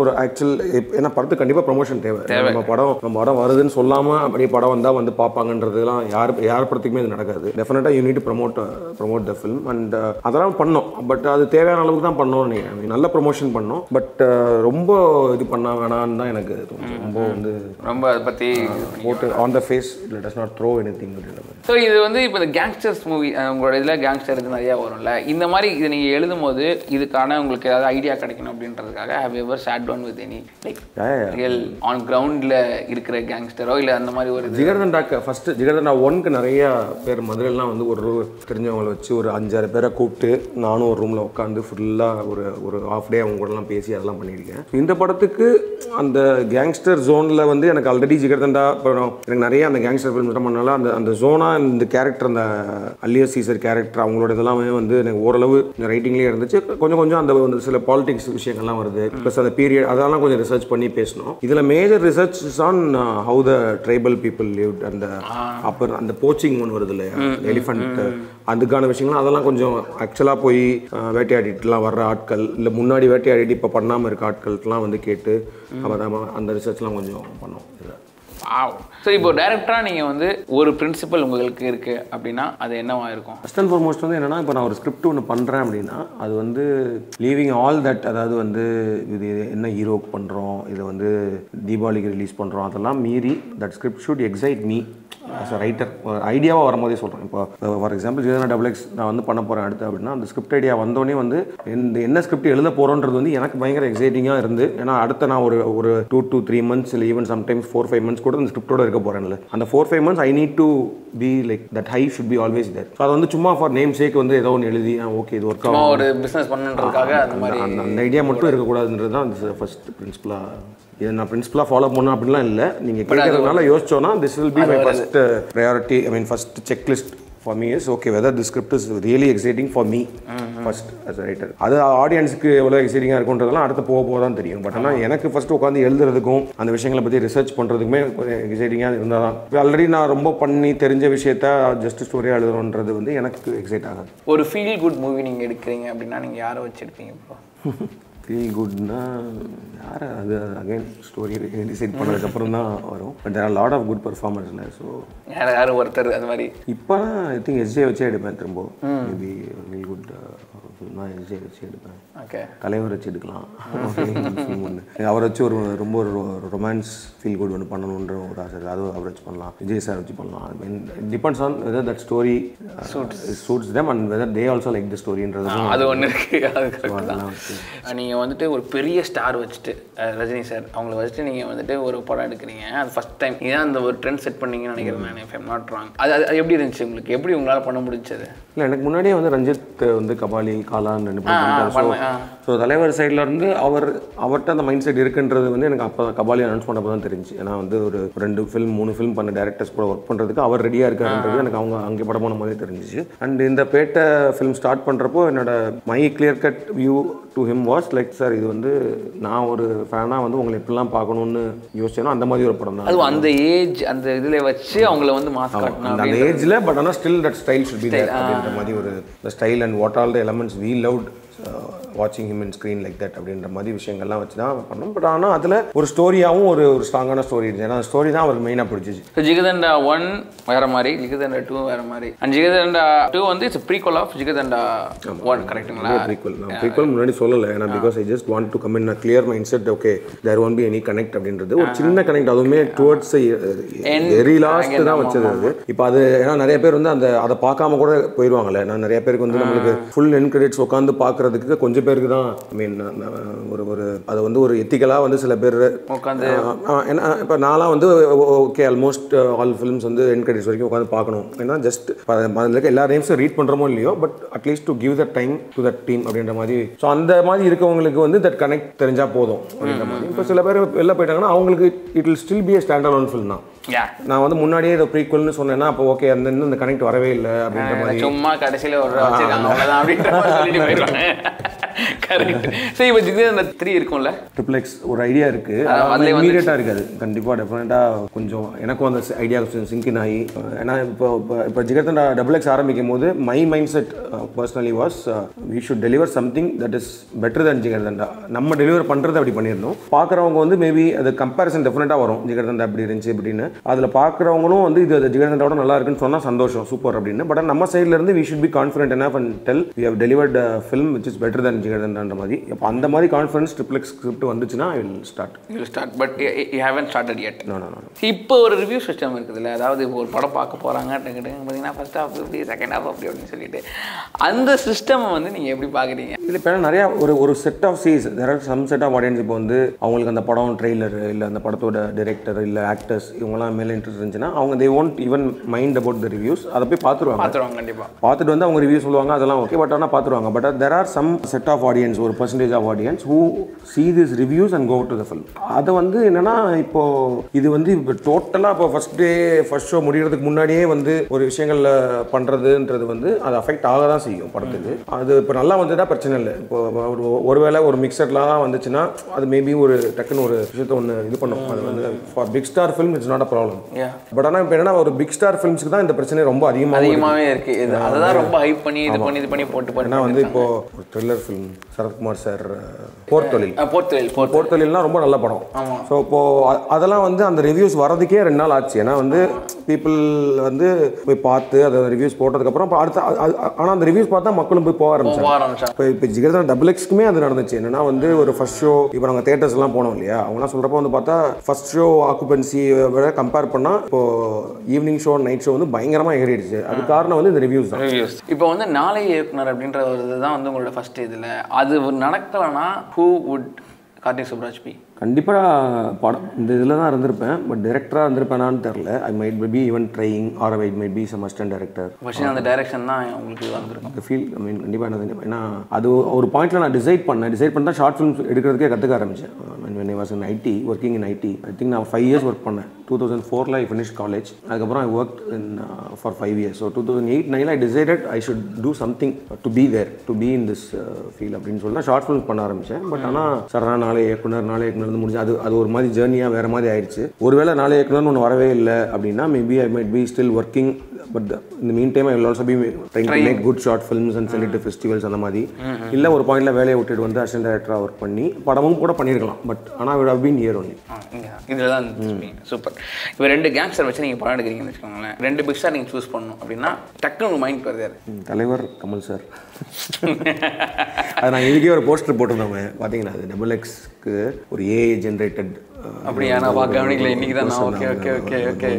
ஒரு ஆக்சுவல் ஏன்னா படத்துக்கு கண்டிப்பாக ப்ரொமோஷன் தேவை. நம்ம படம் நம்ம படம் வருதுன்னு சொல்லாமல் அப்படியே படம் வந்தால் வந்து பார்ப்பாங்கன்றதுலாம் யார் யார் படத்துக்குமே இது நடக்காது. டெஃபினட்டாக you need promote promote the film and அதெல்லாம் பண்ணோம். பட் அது தேவையான அளவுக்கு தான் பண்ணோம்னு நினைக்கிறேன். நல்ல ப்ரொமோஷன் பண்ணோம். பட் ரொம்ப இது பண்ண வேணான்னு தான் எனக்கு ரொம்ப வந்து ரொம்ப அதை பற்றி போட்டு on the face let us not throw anything அப்படின்ற மாதிரி ஸோ இது வந்து இப்போ இந்த கேங்ஸ்டர்ஸ் மூவி உங்களோட இதில் கேங்ஸ்டர் இது நிறையா வரும்ல. இந்த மாதிரி இதை நீங்கள் எழுதும் போது இதுக்கான உங்களுக்கு ஏதாவது ஐடியா கிடைக்கணும் அப்படின்றதுக்காக have ever sat down with any like. Real on கிரவுண்டில் இருக்கிற கேங்ஸ்டரோ இல்லை அந்த மாதிரி ஒரு ஜிகர்தண்டாக்கு ஃபஸ்ட்டு ஜிகர்தண்டா ஒன்க்கு நிறைய பேர் மதுரையிலாம் வந்து ஒரு தெரிஞ்சவங்கள வச்சு ஒரு அஞ்சாறு பேரை கூப்பிட்டு நானும் ஒரு ரூமில் உட்காந்து ஃபுல்லாக ஒரு ஒரு ஹாஃப் டே அவங்க கூடலாம் பேசி அதெல்லாம் பண்ணியிருக்கேன். இந்த படத்துக்கு அந்த கேங்ஸ்டர் ஜோனில் வந்து எனக்கு ஆல்ரெடி ஜிகர்தண்டா அப்புறம் எனக்கு நிறைய அந்த கேங்ஸ்டர் ஃபிலிம்ஸ் பண்ணனால அந்த அந்த ஜோனாக இந்த கேரக்டர் அந்த அல்லியர் சீசர் கேரக்டர் அவங்களோட இதெல்லாமே வந்து எனக்கு ஓரளவு ரைட்டிங்லேயே இருந்துச்சு. கொஞ்சம் கொஞ்சம் அந்த வந்து சில பாலிடிக்ஸ் விஷயங்கள்லாம் வருது. ப்ளஸ் அந்த பீரியட் அதெல்லாம் கொஞ்சம் ரிசர்ச் பண்ணி பேசணும். இதில் major research on how the tribal people lived அந்த அப்புறம் அந்த போச்சிங் ஒன்று வருது இல்லையா? எலிஃபண்ட் அதுக்கான விஷயங்கள் அதெல்லாம் கொஞ்சம் ஆக்சுவலாக போய் அஹ், வேட்டையாடிட்டுலாம் வர்ற ஆட்கள் இல்லை முன்னாடி வேட்டையாடிட்டு இப்போ பண்ணாமல் இருக்க ஆட்கள்லாம் வந்து கேட்டு அப்புறம் அந்த ரிசர்ச்லாம் கொஞ்சம் பண்ணோம் இதில் ஸோ இப்போ டேரக்டராக நீங்கள் வந்து ஒரு பிரின்சிபல் உங்களுக்கு இருக்குது அப்படின்னா அது என்னவாக இருக்கும்? ஃபஸ்ட் அண்ட் ஃபார்மோஸ்ட் வந்து என்னென்னா இப்போ நான் ஒரு ஸ்கிரிப்ட் ஒன்று பண்ணுறேன் அப்படின்னா அது வந்து லீவிங் ஆல் தட் அதாவது வந்து இது என்ன ஹீரோக்கு பண்ணுறோம் இதை வந்து தீபாவளிக்கு ரிலீஸ் பண்ணுறோம் அதெல்லாம் மீறி that script should excite me as a writer ஐடியாவாக வரும்போதே சொல்கிறேன் இப்போ ஃபார் எக்ஸாம்பிள் ஜீரனா டபுள் எக்ஸ் நான் வந்து பண்ண போகிறேன் அடுத்து அப்படின்னா அந்த ஸ்கிரிப்ட் ஐடியா வந்தோடனே வந்து இந்த என்ன ஸ்கிரிப்ட் எழுத போகிறோன்றது வந்து எனக்கு பயங்கர எக்ஸைட்டிங்காக இருந்து ஏன்னா அடுத்த நான் ஒரு ஒரு டூ டூ த்ரீ மந்த்ஸ் இல்லை even sometimes four five months கூட அந்த ஸ்கிரிப்டோட இருக்க போகிறேன்ல அந்த four five months I need to be like that high should be always there so அது வந்து சும்மா ஃபார் நேம் சேக் வந்து ஏதோ ஒன்று எழுதி ஓகே இது ஒர்க் ஆகும். ஒரு பிஸ்னஸ் பண்ணுன்றதுக்காக அந்த மாதிரி அந்த அந்த ஐடியா மட்டும் இருக்கக்கூடாதுன்றது தான் ஃபர்ஸ்ட் பிரின்சிபலாக இதை நான் பிரின்சிபலாக ஃபாலோ பண்ணணும் அப்படிலாம் இல்லை. நீங்கள் கேட்கறதுனால யோசிச்சோன்னா this will be my first priority I mean first checklist for me is okay whether the script is really exciting for me first as writer அது ஆடியன்ஸுக்கு எவ்வளோ எக்ஸைட்டிங்காக இருக்குன்றதெல்லாம் அடுத்து போக போக தான் தெரியும் பட் ஆனால் எனக்கு ஃபர்ஸ்ட் உட்காந்து எழுதுறதுக்கும் அந்த விஷயங்களை பற்றி ரிசர்ச் பண்ணுறதுக்குமே எக்ஸைட்டிங்காக இருந்தால் தான் ஆல்ரெடி நான் ரொம்ப பண்ணி தெரிஞ்ச விஷயத்த ஜஸ்ட் ஸ்டோரியாக எழுதுறோன்றது வந்து எனக்கு எக்ஸைட் ஆகாது. ஒரு ஃபீல் குட் மூவி நீங்கள் எடுக்கிறீங்க அப்படின்னா நீங்கள் யாரை வச்சு எடுப்பீங்க இப்போ? ஃபீல் குட்னா யார் அது அகைன் ஸ்டோரி டிசைட் பண்ணதுக்கப்புறம் தான் வரும். But are lot of good பர்ஃபார்மன்ஸில் so யார் யாரும் ஒருத்தர் அந்த மாதிரி. இப்போ ஐ திங்க் எஸ்ஜே வச்சே எடுப்பேன் திரும்ப மேபி ஃபீல் குட் ஃபில்ம்னா எஸ்ஜே வச்சு எடுப்பேன். ஓகே. தலைவர் வச்சு எடுக்கலாம். ஒன்று அவரை வச்சு ஒரு ரொம்ப ஒரு ரொமான்ஸ் ஃபீல் குட் ஒன்று பண்ணணுன்ற ஒரு ஆசை. அது அவர் வச்சு பண்ணலாம். விஜய் சார் வச்சு பண்ணலாம். Depends on whether that story suits them and whether they also like the ஸ்டோரின்றது அது ஒன்று இருக்கு. அது கரெக்ட் தான் அதெல்லாம் வச்சு. நீங்கள் வந்துட்டு ஒரு பெரிய ஸ்டார் வச்சுட்டு ரஜினி சார் அவங்கள வச்சுட்டு நீங்கள் வந்துட்டு ஒரு படம் எடுக்கிறீங்க. அது ஃபஸ்ட் டைம் இதான் அந்த ஒரு ட்ரெண்ட் செட் பண்ணீங்கன்னு நினைக்கிறேன் நான் I'm not wrong. அது அது எப்படி இருந்துச்சு உங்களுக்கு? எப்படி உங்களால் பண்ண முடிஞ்சது? இல்லை எனக்கு முன்னாடியே வந்து ரஞ்சித் வந்து கபாலி காலான் ரெண்டு பேரும் பண்ணிட்டாரு. So, பண்ணேன், ஆ. ஸோ தலைவர் சைடில் இருந்து அவர் அவர்கிட்ட அந்த மைண்ட் செட் இருக்குன்றது வந்து எனக்கு அப்போ கபாலி அனௌன்ஸ் பண்ணப்போ தான் தெரிஞ்சு. ஏன்னா வந்து ஒரு ரெண்டு ஃபிலிம் மூணு ஃபிலிம் பண்ண டேரக்டர்ஸ் கூட ஒர்க் பண்ணுறதுக்கு அவர் ரெடியாக இருக்காருன்றது எனக்கு அவங்க அங்கே படம் போன மாதிரி தெரிஞ்சிச்சு. அண்ட் இந்த பேட்டை ஃபிலிம் ஸ்டார்ட் பண்ணுறப்போ என்னோட my clear cut view to him was like sir இது வந்து நான் ஒரு ஃபேனாக வந்து உங்களை எப்படிலாம் பார்க்கணும்னு யோசிச்சேனோ அந்த மாதிரி ஒரு படம் தான். அதுவும் அந்த ஏஜ் அந்த இதில் வச்சு அவங்கள வந்து மாஸ் காட்டணும் அந்த ஏஜில் பட் ஆனால் still that style should be there அப்படின்ற மாதிரி ஒரு style and what all the elements we loved வாட்சிங் him in screen like that அப்படின்ற மாதிரி விஷயங்கள்லாம் வச்சு தான் பண்ணோம். பட் ஆனால் அதில் ஒரு ஸ்டோரியாகவும் ஒரு ஒரு ஸ்ட்ராங்கான ஸ்டோரி இருந்துச்சு. ஏன்னா ஸ்டோரி தான் அவருக்கு மெயினாக பிடிச்சிச்சு. ஸோ ஜிகதண்டா ஒன் வேற மாதிரி ஜிகதண்டா டூ வேற மாதிரி. அண்ட் ஜிகதண்டா டூ வந்து it's prequel of Jigarthanda one கரெக்ட்டுங்களா ப்ரீக்வல் நான் ப்ரீக்வல் முன்னாடி சொல்லலை. ஏன்னா because I just want to come in clear mindset okay there one be any connect அப்படின்றது ஒரு சின்ன கனெக்ட் அதுவுமே டுவர்ட்ஸ் வெரி லாஸ்ட் தான் வச்சது அது. இப்போ அது ஏன்னா நிறைய பேர் வந்து அந்த அதை பார்க்காம கூட போயிடுவாங்கல்ல நான் நிறைய பேருக்கு வந்து நம்மளுக்கு ஃபுல் என் கிரெடிட்ஸ் உட்காந்து பார்க்கறதுக்கு கொஞ்சம் பேருக்கு தான் ஐ மீன் ஒரு ஒரு அதை வந்து ஒரு எத்திக்கலாக வந்து சில பேர் உட்காந்து ஏன்னா இப்போ நான்லாம் வந்து ஓகே ஆல்மோஸ்ட் ஆல் ஃபிலிம்ஸ் வந்து என் கிரெடிட்ஸ் வரைக்கும் உட்காந்து பார்க்கணும். ஏன்னா ஜஸ்ட் அதில் இருக்க எல்லா நேம்ஸும் ரீட் பண்ணுறமோ இல்லையோ but at least to give the time to that team அப்படின்ற மாதிரி. ஸோ அந்த மாதிரி இருக்கவங்களுக்கு வந்து தட் கனெக்ட் தெரிஞ்சால் போதும் அப்படின்ற மாதிரி. இப்போ சில பேர் வெளில போயிட்டாங்கன்னா அவங்களுக்கு it will still be standard one film தான். நான் வந்து முன்னாடியே இதை ப்ரீக்வல்னு சொன்னேன்னா அப்போ ஓகே அந்த இன்னும் இந்த கனெக்ட் வரவே இல்லை அப்படின்ற மாதிரி. சும்மா கடைசியில ஒரு கரெக்ட் சரி இப்போ ஜிகதண்டா த்ரீ இருக்கும்ல? ட்ரிபிள் எக்ஸ் ஒரு ஐடியா இருக்கு. அதுலயே அது இமீடியட்டாக இருக்காது. கண்டிப்பாக டெஃபினட்டாக கொஞ்சம் எனக்கும் அந்த ஐடியா சிங்கின் ஆகி. ஏன்னா இப்போ இப்போ இப்போ ஜிகர்தண்டா டபுள் எக்ஸ் ஆரம்பிக்கும் போது my mindset personally was we should deliver something that is better than Jigarthanda நம்ம டெலிவர் பண்ணுறது அப்படி பண்ணிடணும் பார்க்குறவங்க வந்து மேபி அது கம்பேரிசன் டெஃபினட்டாக வரும். ஜிகர்தண்டா அப்படி இருந்துச்சு அப்படின்னு அதில் பார்க்குறவங்களும் வந்து இது அது நல்லா இருக்குன்னு சொன்னால் சந்தோஷம் சூப்பர் அப்படின்னு. பட் நம்ம சைடுல இருந்து வி ஷுட் பி கான்ஃபிடென்ட் என்ன and tell we have delivered film which is better than ஜிகர்தண்டான்ற மாதிரி. இப்போ அந்த மாதிரி கான்ஃபிடன்ஸ் ட்ரிபிள் எக்ஸ் ஸ்கிரிப்ட் வந்துச்சுன்னா I will start you start but you haven't started yet. No no இப்போ ஒரு ரிவ்யூ சிஸ்டம் இருக்குதுல்ல. அதாவது ஒரு படம் பார்க்க போகிறாங்க பார்த்தீங்கன்னா ஃபர்ஸ்ட் ஹாஃப் இப்படி செகண்ட் ஹாஃப் அப்படி அப்படின்னு சொல்லிட்டு. அந்த சிஸ்டம் வந்து நீங்கள் எப்படி பார்க்குறீங்க இது இப்போ நிறையா ஒரு ஒரு set of these there are some set of audience இப்போ வந்து அவங்களுக்கு அந்த படம் ட்ரெய்லர் இல்லை அந்த படத்தோட டிரெக்டர் இல்லை ஆக்டர்ஸ் இவங்கலாம் மேலே இன்ட்ரெஸ்ட் இருந்துச்சுன்னா அவங்க they won't even mind about the reviews அதை போய் பார்த்துருவாங்க. பார்த்துருவாங்க கண்டிப்பாக பார்த்துட்டு வந்து அவங்க ரிவ்யூ சொல்லுவாங்க அதெல்லாம் ஓகே பட் ஆனால் பார்த்துருவாங்க. But there are some set of audience ஒரு percentage of audience who see this reviews and go to the film அதை வந்து என்னன்னா இப்போ இது வந்து இப்போ டோட்டலாக இப்போ ஃபர்ஸ்ட் டே ஃபர்ஸ்ட் ஷோ முடிகிறதுக்கு முன்னாடியே வந்து ஒரு விஷயங்களில் பண்ணுறதுன்றது வந்து அது அஃபெக்ட் ஆக தான் செய்யும் படத்துக்கு. அது இப்போ நல்லா வந்துட்டா பிரச்சனை இல்லை. இப்போ ஒரு ஒருவேளை ஒரு மிக்சர்லாம் வந்துச்சுன்னா அது மேபி ஒரு டக்குன்னு ஒரு விஷயத்த ஒன்று இது பண்ணும். அது வந்து for big star film it's not problem but ஆனால் இப்போ என்னன்னா ஒரு பிக் ஸ்டார் ஃபிலிம்ஸ்க்கு தான் இந்த பிரச்சனை ரொம்ப அதிகமாக அதிகமாகவே இருக்கு. இது ரொம்ப ஹைப் பண்ணி இது பண்ணி இது பண்ணி போட்டு பண்ணி வந்து இப்போ ஒரு thriller film Sarathkumar sir Por Thozhil Porthozhil Por போர் தொழில்னா ரொம்ப நல்ல படம். ஸோ இப்போ அதெல்லாம் வந்து அந்த ரிவ்யூஸ் வரதுக்கே ரெண்டு நாள் ஆச்சு. ஏன்னா வந்து பீப்புள் வந்து போய் பார்த்து அதை ரிவ்யூஸ் போட்டதுக்கப்புறம் அப்புறம் அடுத்த ஆனால் அந்த ரிவ்யூஸ் பார்த்தா மக்களும் போய் போக ஆரம்பிச்சாங்க. போக ஆரம்பிச்சாங்க. இப்போ இப்போ ஜிகர்தன் டபுள் எக்ஸ்க்குமே அது நடந்துச்சு. என்னன்னா வந்து ஒரு ஃபர்ஸ்ட் ஷோ இப்போ நாங்கள் தேட்டர்ஸ் எல்லாம் போனோம் இல்லையா? அவங்களாம் சொல்கிறப்ப வந்து பார்த்தா ஃபர்ஸ்ட் ஷோ ஆக்குபென்சி விட கம்பேர் பண்ணால் இப்போ ஈவினிங் ஷோ நைட் ஷோ வந்து பயங்கரமாக ஏறிடுச்சு. அது காரணம் வந்து இந்த ரிவ்யூஸ் தான். ரிவ்யூஸ் இப்போ வந்து நாளை இயக்குனர் அப்படின்ற ஒரு இதுதான் வந்து உங்களோட ஃபர்ஸ்ட் இதில் அது நடக்கலைன்னா who would Karthik Subbaraj be? கண்டிப்பாக படம் இந்த இதில் தான் இருந்திருப்பேன். பட் டேரக்டராக இருந்திருப்பேனான்னு தெரில I might be even trying or I might be some assistant director first அந்த டைரக்ஷன் தான் உங்களுக்கு வந்திருக்கும். அந்த ஃபீல் ஐ மீன் கண்டிப்பாக என்ன ஏன்னா அது ஒரு பாயிண்ட்ல நான் டிசைட் பண்ணேன். டிசைட் பண்ணி தான் ஷார்ட் ஃபிலிம்ஸ் எடுக்கிறதுக்கே கற்றுக்க ஆரம்பிச்சேன். When I was in IT working in IT I think நான் ஃபைவ் இயர்ஸ் ஒர்க் பண்ணேன். டூ தௌசண்ட் ஃபோரில் ஐ ஃபினிஷ் காலேஜ் அதுக்கப்புறம் I work in for five years so two thousand eight நைனில் I decided I should do something to be there to be in this field அப்படின்னு சொல்லி தான் short films பண்ண ஆரம்பித்தேன் but ஆனால் sir நாளே இயக்குனர் நாளே இயக்குனர் நடந்து முடிஞ்சு அது அது ஒரு மாதிரி ஜேர்னியாக வேறு மாதிரி ஆயிடுச்சு ஒருவேளை நாளைய இயக்குனர்னு ஒன்று வரவே இல்லை அப்படின்னா maybe I might be still working but இந்த meantime I will also be trying to make good short films and send festivals அந்த மாதிரி இல்லை ஒரு பாயிண்ட்ல வேலையை விட்டுட்டு வந்து அசிஸ்டன்ட் டேரக்டராக ஒர்க் பண்ணி படமும் கூட பண்ணியிருக்கலாம் பட் ஆனால் விட் ஹவ் பீன் இயர் ஒன்லி இதில் தான் சூப்பர் இப்போ ரெண்டு கேங்ஸ்டர் வச்சு நீங்கள் படம் எடுக்கிறீங்கன்னு வச்சுக்கோங்களேன். ரெண்டு பிக் ஸ்டார் நீங்கள் சூஸ் பண்ணணும் அப்படின்னா உங்கள் மைண்ட் வருது? தலைவர் கமல் சார். அது நான் இதுக்கே ஒரு போஸ்டர் போட்டிருந்தோமே. பார்த்தீங்களா அது டபுள் எக்ஸ்க்கு ஒரு ஏஐ ஜென்ரேட்டட் அப்படியா? நான் பார்க்க இன்னைக்கு தான் ஓகே ஓகே ஓகே ஓகே.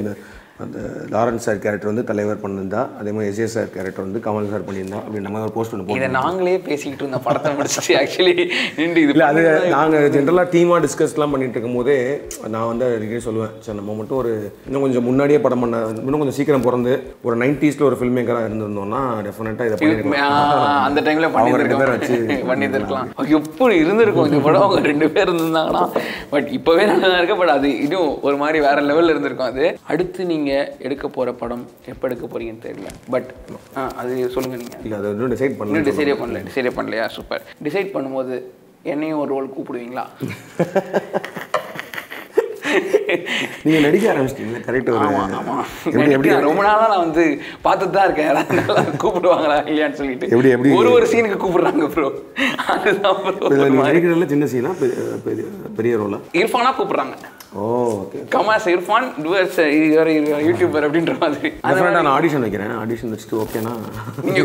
அந்த லாரன்ஸ் சார் கேரக்டர் வந்து தலைவர் பண்ணியிருந்தா அதே மாதிரி எஸ்ஏ சார் கேரக்டர் வந்து கமல் சார் பண்ணியிருந்தா மாதிரி ஒரு போஸ்ட் ஒன்று இதை நாங்களே பேசிக்கிட்டு இருந்த படத்தை முடிச்சுட்டு ஆக்சுவலி நின்று இது இல்லை அது நாங்கள் ஜென்ரலாக டீமாக டிஸ்கஸ்லாம் பண்ணிட்டு இருக்கும்போதே நான் வந்து அடிக்கடி சொல்லுவேன். சார் நம்ம மட்டும் ஒரு இன்னும் கொஞ்சம் முன்னாடியே படம் பண்ண இன்னும் கொஞ்சம் சீக்கிரம் பிறந்து ஒரு நைன்டிஸில் ஒரு ஃபில்ம் மேக்கராக இருந்திருந்தோம்னா டெஃபினட்டாக இதை ஆ, அந்த டைம்ல அவங்க ரெண்டு பேரை வச்சு. பண்ணியிருக்கலாம் எப்படி இருந்திருக்கும் இந்த படம்? அவங்க ரெண்டு பேர் இருந்திருந்தாங்கன்னா பட் இப்போவே நல்லா இருக்கு. பட் அது இன்னும் ஒரு மாதிரி வேற லெவலில் இருந்திருக்கும். அது அடுத்து நீங்க எடுக்க போற படம் எப்போ எடுக்க போறீங்கன்னு தெரியல. பட் அது சொல்லுங்க நீங்க. இல்லை அதை இன்னும் டிசைட் பண்ணல. டிசைடே பண்ணல டிசைடே பண்ணலையா? சூப்பர் டிசைட் பண்ணும்போது என்னையும் ஒரு ரோல் கூப்பிடுவீங்களா? நீங்கள் நடிக்க ஆரம்பிச்சிட்டீங்க கரெக்ட் ஒரு ஆமா ஆமா. எப்படி ரொம்ப நாளா நான் வந்து பார்த்துட்டு தான் இருக்கேன். யாராவது நல்லா கூப்பிடுவாங்களா இல்லையான்னு சொல்லிட்டு. எப்படி- எப்படி? ஒரு ஒரு சீனுக்கு கூப்பிடுறாங்க ப்ரோ அதுதான் ப்ரோ நீங்கள் நடிக்கிறதுல சின்ன சீனா பெரிய பெரிய ரோலா இர்ஃபானா கூப்பிடுறாங்க. ஓ ஓகே கமாஸ் இர்ஃபான் டுவர்ஸ் இவர் யூடியூபர் அப்படின்ற மாதிரி. டெஃபினட்டாக நான் ஆடிஷன் வைக்கிறேன். ஆடிஷன் வச்சுட்டு ஓகேனா நீங்க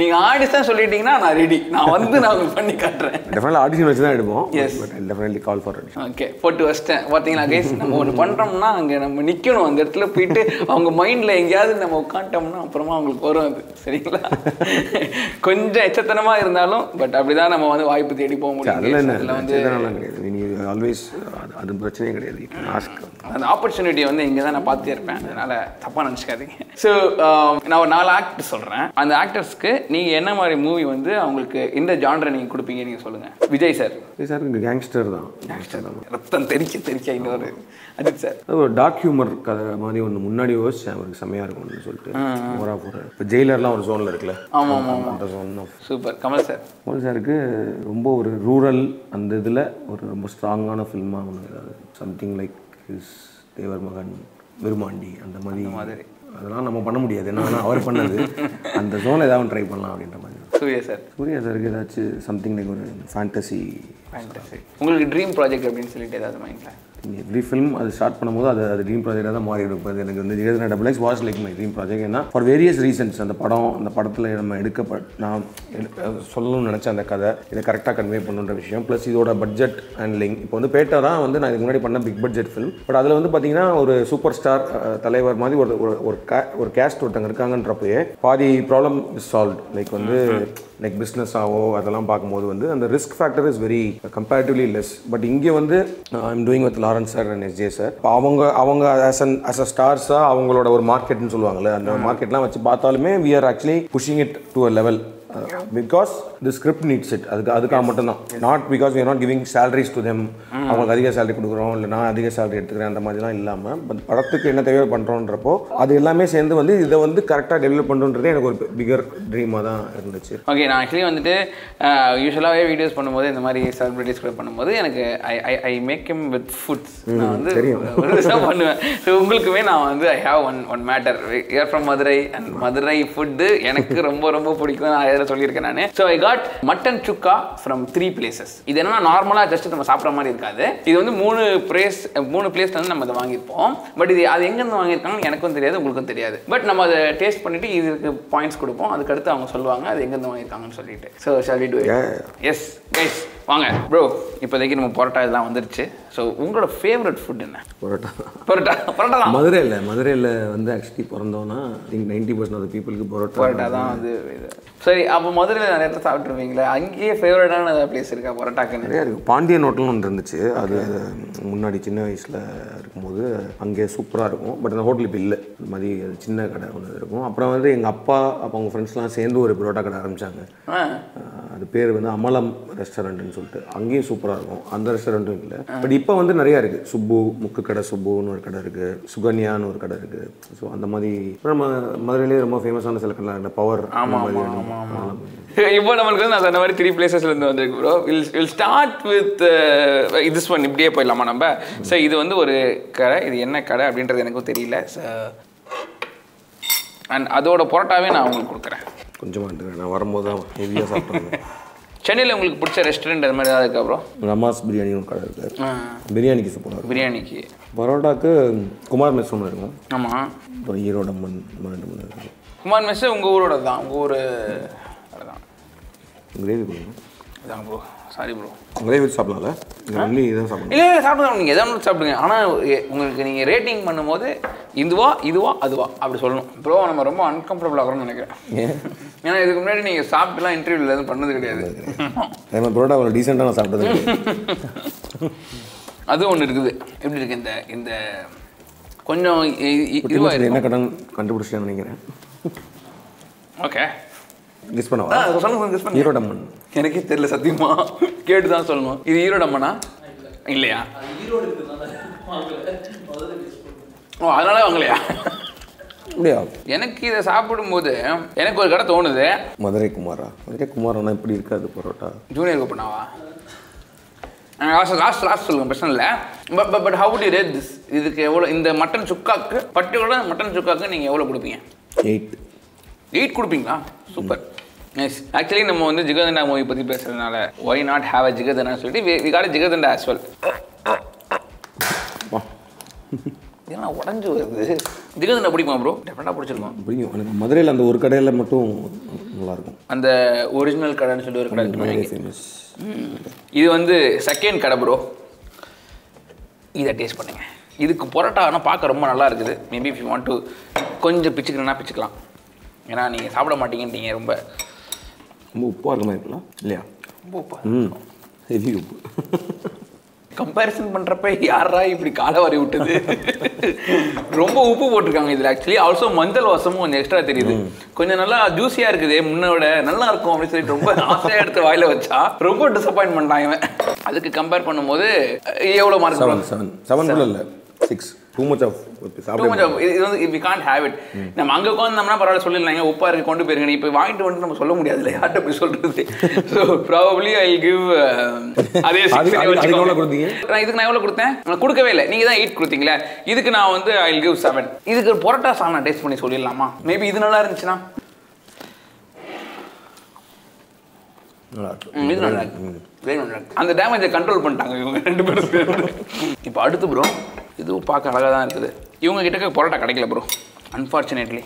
நீங்க ஆடிஷன் சொல்லிட்டீங்கன்னா நான் ரெடி நான் வந்து நான் பண்ணி காட்டுறேன். டெஃபினட்டாக ஆடிஷன் வச்சு தான் எடுப்போம். But definitely call for audition okay போட்டு வச்சிட்டேன். பார்த்தீங்களா கைஸ் நம்ம ஒன்று பண்ணுறோம்னா அங்கே நம்ம நிற்கணும் அந்த இடத்துல போயிட்டு அவங்க மைண்டில் எங்கேயாவது நம்ம உட்காந்துட்டோம்னா அப்புறமா அவங்களுக்கு வரும் அது. சரிங்களா? கொஞ்சம் எச்சத்தனமாக இருந்தாலும் பட் அப்படிதான் நம்ம வந்து வாய்ப்பு தேடி போக முடியும். அதில் வந்து நீங்கள் ஆல்வேஸ் அது பிரச்சனையே கிடையாது. ஆஸ்க் அந்த ஆப்பர்ச்சுனிட்டியை வந்து இங்கே தான் நான் பார்த்துட்டே இருப்பேன். அதனால தப்பாக நினச்சிக்காதீங்க. ஸோ நான் ஒரு நாலு ஆக்டர் சொல்கிறேன் அந்த ஆக்டர்ஸ்க்கு நீங்கள் என்ன மாதிரி மூவி வந்து அவங்களுக்கு இந்த ஜான்ரை நீங்கள் கொடுப்பீங்க நீங்கள் சொல்லுங்கள் விஜய் சார் சார் இங்கே கேங்ஸ்டர் தான். கேங்ஸ்டர் தான். ரத்தம் தெரிக்க தெரிக்க இன்னொரு அஜித் சார் அது ஒரு டார்க் ஹியூமர் கதை மாதிரி ஒன்று முன்னாடி யோசிச்சேன். அவருக்கு செம்மையாக இருக்கும்னு சொல்லிட்டு. மோரா போகிற இப்போ ஜெயிலர்லாம் ஒரு ஜோனில் இருக்குல்ல? ஆமாம் ஆமாம் ஜோன் சூப்பர் கமல் சார் மோகன் சாருக்கு ரொம்ப ஒரு ரூரல் அந்த இதில் ஒரு ரொம்ப ஸ்ட்ராங்கான ஃபில்மாக ஒன்று சம்திங் லைக் ஹிஸ் தேவர் மகன் விருமாண்டி அந்த மாதிரி. மாதிரி. அதெல்லாம் நம்ம பண்ண முடியாது. ஏன்னா அவர் பண்ணது. அந்த ஜோனில் ஏதாவது ட்ரை பண்ணலாம் அப்படின்ற மாதிரி. சூர்யா சார் சூர்யா சாருக்கு ஏதாச்சும் சம்திங் லைக் ஒரு ஃபேண்டசி ஃபேண்டசி உங்களுக்கு ட்ரீம் ப்ராஜெக்ட் அப்படின்னு சொல்லிட்டு ஏதாவது மைண்டில் எவ்ரி ஃபிலிம் அது ஸ்டார்ட் பண்ணும்போது அது அது ட்ரீம் ப்ராஜெக்டாக தான் மாறி இருக்கும். எனக்கு வந்து Jigarthanda double X was like my dream project ஏன்னா ஃபார் வேரியஸ் ரீசன்ஸ் அந்த படம் அந்த படத்தில் நம்ம எடுக்கப்பட் நான் சொல்லணும்னு நினச்ச அந்த கதை இதை கரெக்டாக கன்வே பண்ணுன்ற விஷயம். ப்ளஸ் இதோட பட்ஜெட் ஹேண்ட்லிங் இப்போ வந்து பேட்டா தான் வந்து நான் இதுக்கு முன்னாடி பண்ண பிக் பட்ஜெட் ஃபிலிம் பட் அதில் வந்து பார்த்தீங்கன்னா ஒரு சூப்பர் ஸ்டார் தலைவர் மாதிரி ஒரு ஒரு ஒரு கேஸ்ட் ஒருத்தங்க இருக்காங்கன்றப்பயே பாதி ப்ராப்ளம் இஸ் சால்வ் லைக் வந்து லைக் பிஸ்னஸ் ஆவோ அதெல்லாம் பார்க்கும்போது வந்து அந்த risk factor is very comparatively less but இங்கே வந்து I'm doing with Lawrence sir and SJ sir அவங்க அவங்க ஆஸ் அன் ஆஸ் அ ஸ்டார்ஸாக அவங்களோட ஒரு மார்க்கெட்னு சொல்லுவாங்கல்ல அந்த மார்க்கெட்லாம் வச்சு பார்த்தாலுமே we are actually pushing it to a level because the script needs it அதுக்கு அதுக்காக மட்டும்தான். Not because we not giving salaries to them அவங்களுக்கு அதிக சேலரி கொடுக்குறோம் இல்லை நான் அதிக சேலரி எடுத்துக்கிறேன் அந்த மாதிரிலாம் இல்லாமல் பட் படத்துக்கு என்ன தேவை பண்ணுறோன்றப்போ அது எல்லாமே சேர்ந்து வந்து இதை வந்து கரெக்டாக டெவலப் பண்ணுன்றதே எனக்கு ஒரு பிகர் ட்ரீமாக தான் இருந்துச்சு. ஓகே நான் ஆக்சுவலி வந்துட்டு யூஸ்வலாகவே வீடியோஸ் பண்ணும்போது இந்த மாதிரி செலிபிரிட்டிஸ் கூட பண்ணும்போது எனக்கு I I I make him with foods நான் வந்து பண்ணுவேன். ஸோ உங்களுக்குமே நான் வந்து I have one one matter air from Madurai and Madurai food எனக்கு ரொம்ப ரொம்ப பிடிக்கும். நான் இதில் சொல்லியிருக்கேன் நான். So I got mutton chukka from three places இது என்னன்னா நார்மலாக ஜஸ்ட் நம்ம சாப்பிட்ற மாதிரி இருக்காது. இது வந்து மூணு பிளேஸ் மூணு பிளேஸ்ல வந்து நம்ம இதை வாங்கியிருப்போம். பட் இது அது எங்கேருந்து வாங்கியிருக்காங்கன்னு எனக்கும் தெரியாது உங்களுக்கும் தெரியாது. பட் நம்ம அதை டேஸ்ட் பண்ணிட்டு இதுக்கு பாயிண்ட்ஸ் கொடுப்போம். அதுக்கடுத்து அவங்க சொல்லுவாங்க அது எங்கேருந்து வாங்கியிருக்காங்கன்னு சொல்லிட்டு. So shall to yes guys வாங்க. ப்ரோ இப்போதைக்கு நம்ம பரோட்டா இதெல்லாம் வந்துருச்சு. ஸோ உங்களோட ஃபேவரட் ஃபுட் என்ன? பரோட்டா. பரோட்டா. பரோட்டா தான் மதுரையில் மதுரையில் வந்து ஆக்சுவலி பிறந்தோன்னா திங்க் நைன்டி பர்சன்ட் ஆஃப் பீப்புளுக்கு பரோட்டா பரோட்டா தான் வந்து சரி அப்போ மதுரையில் நிறைய இடத்துல சாப்பிட்ருவீங்களே அங்கேயே ஃபேவரட்டான பிளேஸ் இருக்கா பரோட்டாக்குன்னு? நிறையா இருக்குது பாண்டியன் ஹோட்டல்னு ஒன்று இருந்துச்சு. அது முன்னாடி சின்ன வயசில் இருக்கும்போது அங்கே சூப்பராக இருக்கும். பட் அந்த ஹோட்டல் இப்போ இல்லை. இந்த மாதிரி அது சின்ன கடை ஒன்று இருக்கும். அப்புறம் வந்து எங்கள் அப்பா அப்போ அவங்க ஃப்ரெண்ட்ஸ்லாம் சேர்ந்து ஒரு பரோட்டா கடை ஆரம்பித்தாங்க அது பேர் வந்து அமலம் ரெஸ்டாரண்ட்னு சொல்லிட்டு. அங்கேயும் சூப்பராக இருக்கும். அந்த ரெஸ்டாரண்ட்டும் இல்லை. பட் இப்போ வந்து நிறையா இருக்குது சுப்பு முக்கு கடை சுப்புன்னு ஒரு கடை இருக்குது சுகன்யான்னு ஒரு கடை இருக்குது ஸோ அந்த மாதிரி நம்ம மதுரையிலேயே ரொம்ப ஃபேமஸான சில கடை இந்த பவர் இப்போ நம்மளுக்கு வந்து நான் சொன்ன மாதிரி த்ரீ பிளேசஸ்ல இருந்து வந்திருக்கு bro will will start with this one இப்படியே போயிடலாமா நம்ம? ஸோ இது வந்து ஒரு கடை. இது என்ன கடை அப்படின்றது எனக்கும் தெரியல. அண்ட் அதோட பரோட்டாவே நான் உங்களுக்கு கொடுக்குறேன். கொஞ்சமாக நான் வரும்போது தான் ஹெவியாக சாப்பிட்டேன் சென்னையில் உங்களுக்கு பிடிச்ச ரெஸ்டாரண்ட் அது மாதிரி ஏதாவது இருக்கா ப்ரோ ரமாஸ் பிரியாணி ஒரு கடை இருக்குது பிரியாணிக்கு சூப்பராக பிரியாணிக்கு. பரோட்டாக்கு குமார் மெஸ் ஒன்று இருக்கும். ஆமாம் அப்புறம் ஈரோடு அம்மன் ரெண்டு மூணு இருக்கும். குமார் மெஸ்ஸு உங்கள் ஊரோட தான். உங்கள் ஊர் தான் கிரேவி கொடுக்கும் இதான் ப்ரோ சாரி ப்ரோ கிரேவி சாப்பிடலாம்ல? இது ஒன்லி இதான் சாப்பிடணும். இல்லை இல்லை சாப்பிடுங்க நீங்கள் எதாவது சாப்பிடுங்க. ஆனால் உங்களுக்கு நீங்கள் ரேட்டிங் பண்ணும்போது இதுவா இதுவா அதுவா அப்படி சொல்லணும். ப்ரோ நம்ம ரொம்ப அன்கம்ஃபர்டபுள் ஆகிறோம்னு நினைக்கிறேன். ஏன்னா இதுக்கு முன்னாடி நீங்கள் சாப்பிட்டுலாம் இன்டர்வியூவில் எதுவும் பண்ணது கிடையாது. மாதிரி பரோட்டா அவ்வளோ டீசெண்டாக நான் சாப்பிட்டது. அது ஒன்று இருக்குது. எப்படி இருக்கு? இந்த இந்த கொஞ்சம் இ- இ- இதுவா இது இருக்கும். என்ன கடன் கண்டுபிடிச்சிட்டேன்னு நினைக்கிறேன். ஓகே கெஸ் பண்ணவா? சொல்லுங்க கெஸ் பண்ணுங்க ஈரோடு அம்மன் எனக்கே தெரியல சத்தியமா. கேட்டு தான் சொல்லணும். இது ஈரோடு அம்மனா இல்லையா? ஓ அதனால வாங்கலையா? அப்படியா? எனக்கு இதை சாப்பிடும்போது எனக்கு ஒரு கடை தோணுது. மதுரை குமாரா மதுரை குமாரானா இப்படி இருக்காது பரோட்டா. ஜூனியர் கூப்பினாவா லாஸ்ட் லாஸ்ட் லாஸ்ட் சொல்லுங்க பிரச்சனை இல்லை. But but how to rate this இதுக்கு எவ்வளோ இந்த மட்டன் சுக்காக்கு பர்டிகுலர் மட்டன் சுக்காக்கு நீங்கள் எவ்வளோ கொடுப்பீங்க? எயிட் எயிட் கொடுப்பீங்களா? சூப்பர் எஸ் ஆக்சுவலி நம்ம வந்து ஜிகதண்டா மூவி பற்றி பேசுறதுனால why not have a Jigarthanda சொல்லிட்டு we got Jigarthanda as well இதெல்லாம் உடஞ்சு வருது. ஜிகதண்டா பிடிக்குமா ப்ரோ டெஃபரெண்டாக பிடிச்சிருக்கோம். பிடிக்கும். எனக்கு மதுரையில் அந்த ஒரு கடையில் மட்டும் நல்லாயிருக்கும் அந்த ஒரிஜினல் கடைன்னு சொல்லி ஒரு கடை ஃபேமஸ் இது வந்து செகண்ட் கடை ப்ரோ இதை டேஸ்ட் பண்ணுங்க. இதுக்கு பரோட்டா ஆனால் பார்க்க ரொம்ப நல்லா இருக்குது. Maybe if you want to கொஞ்சம் பிச்சுக்கணும்னா பிச்சுக்கலாம். ஏன்னா நீங்கள் சாப்பிட மாட்டீங்கன்றீங்க ரொம்ப. ரொம்ப உப்பாக இருக்க மாதிரி இருக்கலாம் இல்லையா? ரொம்ப உப்பா. ம். ஹெவி உப்பு. கம்பேரிசன் பண்ணுறப்ப யாரா இப்படி காலை வாரி விட்டது? ரொம்ப உப்பு போட்டிருக்காங்க இதில் ஆக்சுவலி ஆல்சோ மஞ்சள் வாசமும் கொஞ்சம் எக்ஸ்ட்ரா தெரியுது. கொஞ்சம் நல்லா ஜூஸியாக இருக்குது முன்னோட. நல்லா இருக்கும் அப்படின்னு சொல்லிட்டு ரொம்ப ஆசையாக எடுத்து வாயில வச்சா ரொம்ப டிசப்பாயின்ட் பண்ணிட்டான் இவன் அதுக்கு கம்பேர் பண்ணும்போது எவ்வளோ மார்க் செவன் செவன் செவன் இல்லை. Six too much of too much of இது வந்து வி காண்ட் ஹேவ் இட் நம்ம அங்கே உட்காந்தோம்னா பரவாயில்ல சொல்லிடலாங்க உப்பா இருக்கு கொண்டு போயிருங்க. இப்போ வாங்கிட்டு வந்து நம்ம சொல்ல முடியாதுல்ல. யார்கிட்ட போய் சொல்றது? ஸோ ப்ராபப்ளி ஐ கிவ் அதே? நான் இதுக்கு நான் எவ்வளோ கொடுத்தேன்? கொடுக்கவே இல்லை. நீங்கள் தான் எயிட் கொடுத்தீங்களே. இதுக்கு நான் வந்து ஐ கிவ் செவன் இதுக்கு பொரோட்டா சாங் நான் டேஸ்ட் பண்ணி சொல்லிடலாமா? மேபி இது நல்லா இருந்துச்சுன்னா. இது நல்லா இருக்கு. அந்த டேமேஜை கண்ட்ரோல் பண்ணிட்டாங்க இவங்க ரெண்டு பேரும். இப்போ அடுத்து ப்ரோ இதுவும் பார்க்க அழகாக தான் இருக்குது. இவங்க கிட்ட பரோட்டா கிடைக்கல ப்ரோ அன்ஃபார்ச்சுனேட்லி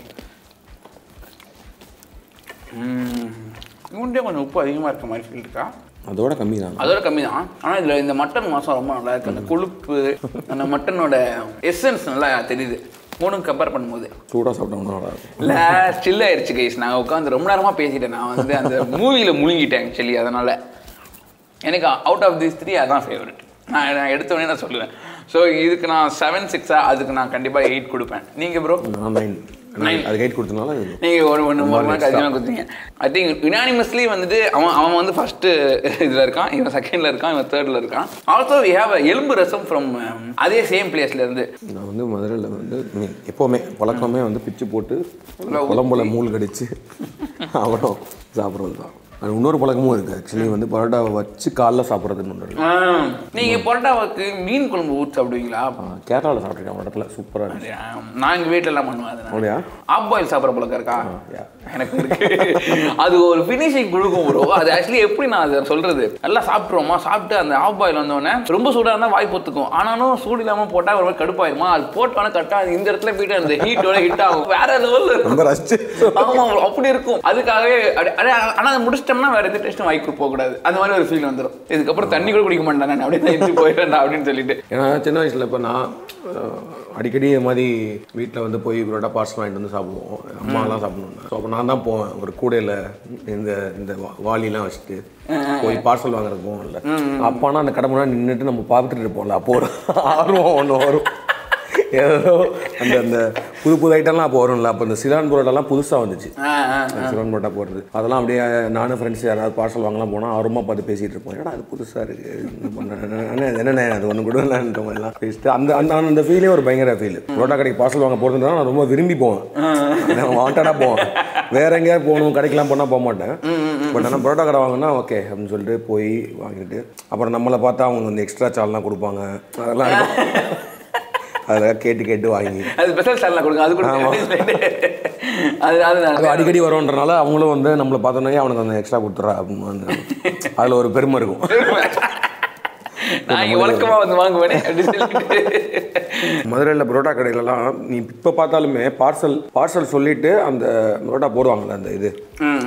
இவன்டே கொஞ்சம் உப்பு அதிகமாக இருக்க மாதிரி ஃபீல் இருக்கா? அதோட கம்மி தான். அதோட கம்மி தான். ஆனால் இதில் இந்த மட்டன் மாசம் ரொம்ப நல்லா இருக்கு. அந்த கொழுப்பு அந்த மட்டனோட எசன்ஸ் நல்லா தெரியுது. மூணும் கம்பேர் பண்ணும்போது. சூடாக சாப்பிட்டோம்னா இல்லை ஸ்டில் ஆயிடுச்சு கைஸ் நான் உட்காந்து ரொம்ப நேரமாக பேசிட்டேன். நான் வந்து அந்த மூவியில் முழுங்கிட்டேன் ஆக்சுவலி அதனால். எனக்கு அவுட் ஆஃப் திஸ் த்ரீ அதான் ஃபேவரட் நான் நான் எடுத்த உடனே நான் சொல்லுவேன். ஸோ இதுக்கு நான் செவன் சிக்ஸா அதுக்கு நான் கண்டிப்பாக எயிட் கொடுப்பேன். நீங்கள் ப்ரோ நான் நைன் அது கைட் கொடுத்தனால இது நீங்க ஒரு ஒன்று ஒரு மார்க் அதிகமாக கொடுத்தீங்க. ஐ திங்க் யுனானிமஸ்லி வந்துட்டு அவன் அவன் வந்து ஃபர்ஸ்ட் இதுல இருக்கான் இவன் செகண்ட்ல இருக்கான் இவன் தேர்ட்ல இருக்கான். Also we have elumbu rasam from அதே சேம் பிளேஸ்ல இருந்து. நான் வந்து மதுரையில் வந்து எப்போவுமே பழக்கமே வந்து பிச்சு போட்டு குழம்புல மூல் கடிச்சு அப்புறம் சாப்பிட்றது தான் அது இன்னொரு பழக்கமும் இருக்குது ஆக்சுவலி வந்து பரோட்டாவை வச்சு காலைல சாப்பிட்றதுன்னு ஒன்று இருக்கு. ஆ, நீங்க பரோட்டாவுக்கு மீன் குழம்பு ஊற்றி சாப்பிடுவீங்களா? கேரளாவில் சாப்பிட்ருக்கேன் ஒரு இடத்துல. சூப்பராக இருக்கு. நான் எங்க வீட்டுல எல்லாம் பண்ணுவேன் அதனால. அப்படியா? ஆஃப் பாயில் சாப்பிட்ற பழக்கம் இருக்கா. எனக்கு இருக்கு. அது ஒரு ஃபினிஷிங் கொடுக்கும் ப்ரோ அது ஆக்சுவலி எப்படி நான் அதை சொல்றது? நல்லா சாப்பிட்ருவோமா சாப்பிட்டு அந்த ஆஃப் பாயில் வந்தோடனே ரொம்ப சூடாக இருந்தால் வாய் பொத்துக்கும். ஆனாலும் சூடு இல்லாமல் போட்டால் ஒரு கடுப்பாயிருமா? அது போட்டோன்னே கரெக்டாக இந்த இடத்துல போயிட்டு அந்த ஹீட்டோட ஹிட் ஆகும். வேற லெவலில் இருக்கும் ரொம்ப ரசிச்சு. ஆமா bro, அப்படி இருக்கும். அதுக்காகவே அடி- அடி- ஆனா முடிச்சிட்டோம்னா வேற எந்த டெஸ்ட்டும் வாய்க்கு போக கூடாது அந்த மாதிரி ஒரு ஃபீல் வந்துடும் இதுக்கப்புறம் தண்ணி கூட குடிக்க மாட்டேன் நான். அப்படியே எழுந்து போயிடுறேன் அப்படின்னு சொல்லிட்டு. ஏன்னா சின்ன வயசில் இப்போ நான் அடிக்கடி இது மாதிரி வீட்டில் வந்து போய் பரோட்டா பார்சல் வாங்கிட்டு வந்து சாப்பிடுவோம். அம்மாலாம் சாப்பிடுவோம் ஸோ அப்போ நான் தான் போவேன். ஒரு கூடையில் இந்த இந்த வா- வாளிலாம் வச்சுட்டு போய் பார்சல் வாங்குறது போவோம்ல. அப்பானா அந்த கடை முன்னாடி நின்றுட்டு நம்ம பார்த்துட்டு இருப்போம்ல. அப்போ ஒரு ஆர்வம் ஒன்று வரும். ஏதோ அந்த அந்த புது புது ஐட்டம்லாம் அப்போ வரும்ல. அப்போ இந்த சிலான் பரோட்டாலாம் புதுசாக வந்துச்சு. சிவன் போட்டா போடுறது. அதெல்லாம் அப்படியே நானும் ஃப்ரெண்ட்ஸ் யாராவது பார்சல் வாங்கலாம் போனால் ஆர்வமாக பார்த்து பேசிகிட்டு இருப்போம். ஏடா அது புதுசாக இருக்குது என்னண்ணே? அது ஒன்று கூட மாதிரிலாம் பேசிட்டு அந்த அந்த அந்த ஃபீலே ஒரு பயங்கர ஃபீல் புரோட்டா கடைக்கு பார்சல் வாங்க போகிறதுனால நான் ரொம்ப விரும்பி போவேன். நான் வாண்டடாக போவேன். வேற எங்கேயாவது போகணும் கடைக்கெல்லாம் போனால் போக மாட்டேன். பட் ஆனால் புரோட்டா கடை வாங்கினா ஓகே அப்படின்னு சொல்லிட்டு போய் வாங்கிட்டு அப்புறம் நம்மளை பார்த்தா அவங்க வந்து எக்ஸ்ட்ரா சால்லாம் கொடுப்பாங்க. அதெல்லாம் அதெல்லாம் கேட்டு கேட்டு வாங்கி. அது ஸ்பெஷல் சேனல் கொடுங்க அது. அது அது அடிக்கடி வரும்ன்றனால அவங்களும் வந்து நம்மளை பார்த்தோன்னே அவனுக்கு அந்த எக்ஸ்ட்ரா கொடுத்துட்றா. அப்படின்னு அதில் ஒரு பெருமை இருக்கும். நான் இங்க வழக்கமா வந்து வாங்குவேனே மதுரையில் புரோட்டா கடையிலலாம் நீ இப்போ பார்த்தாலுமே பார்சல் பார்சல் சொல்லிட்டு அந்த புரோட்டா போடுவாங்கல்ல அந்த இது.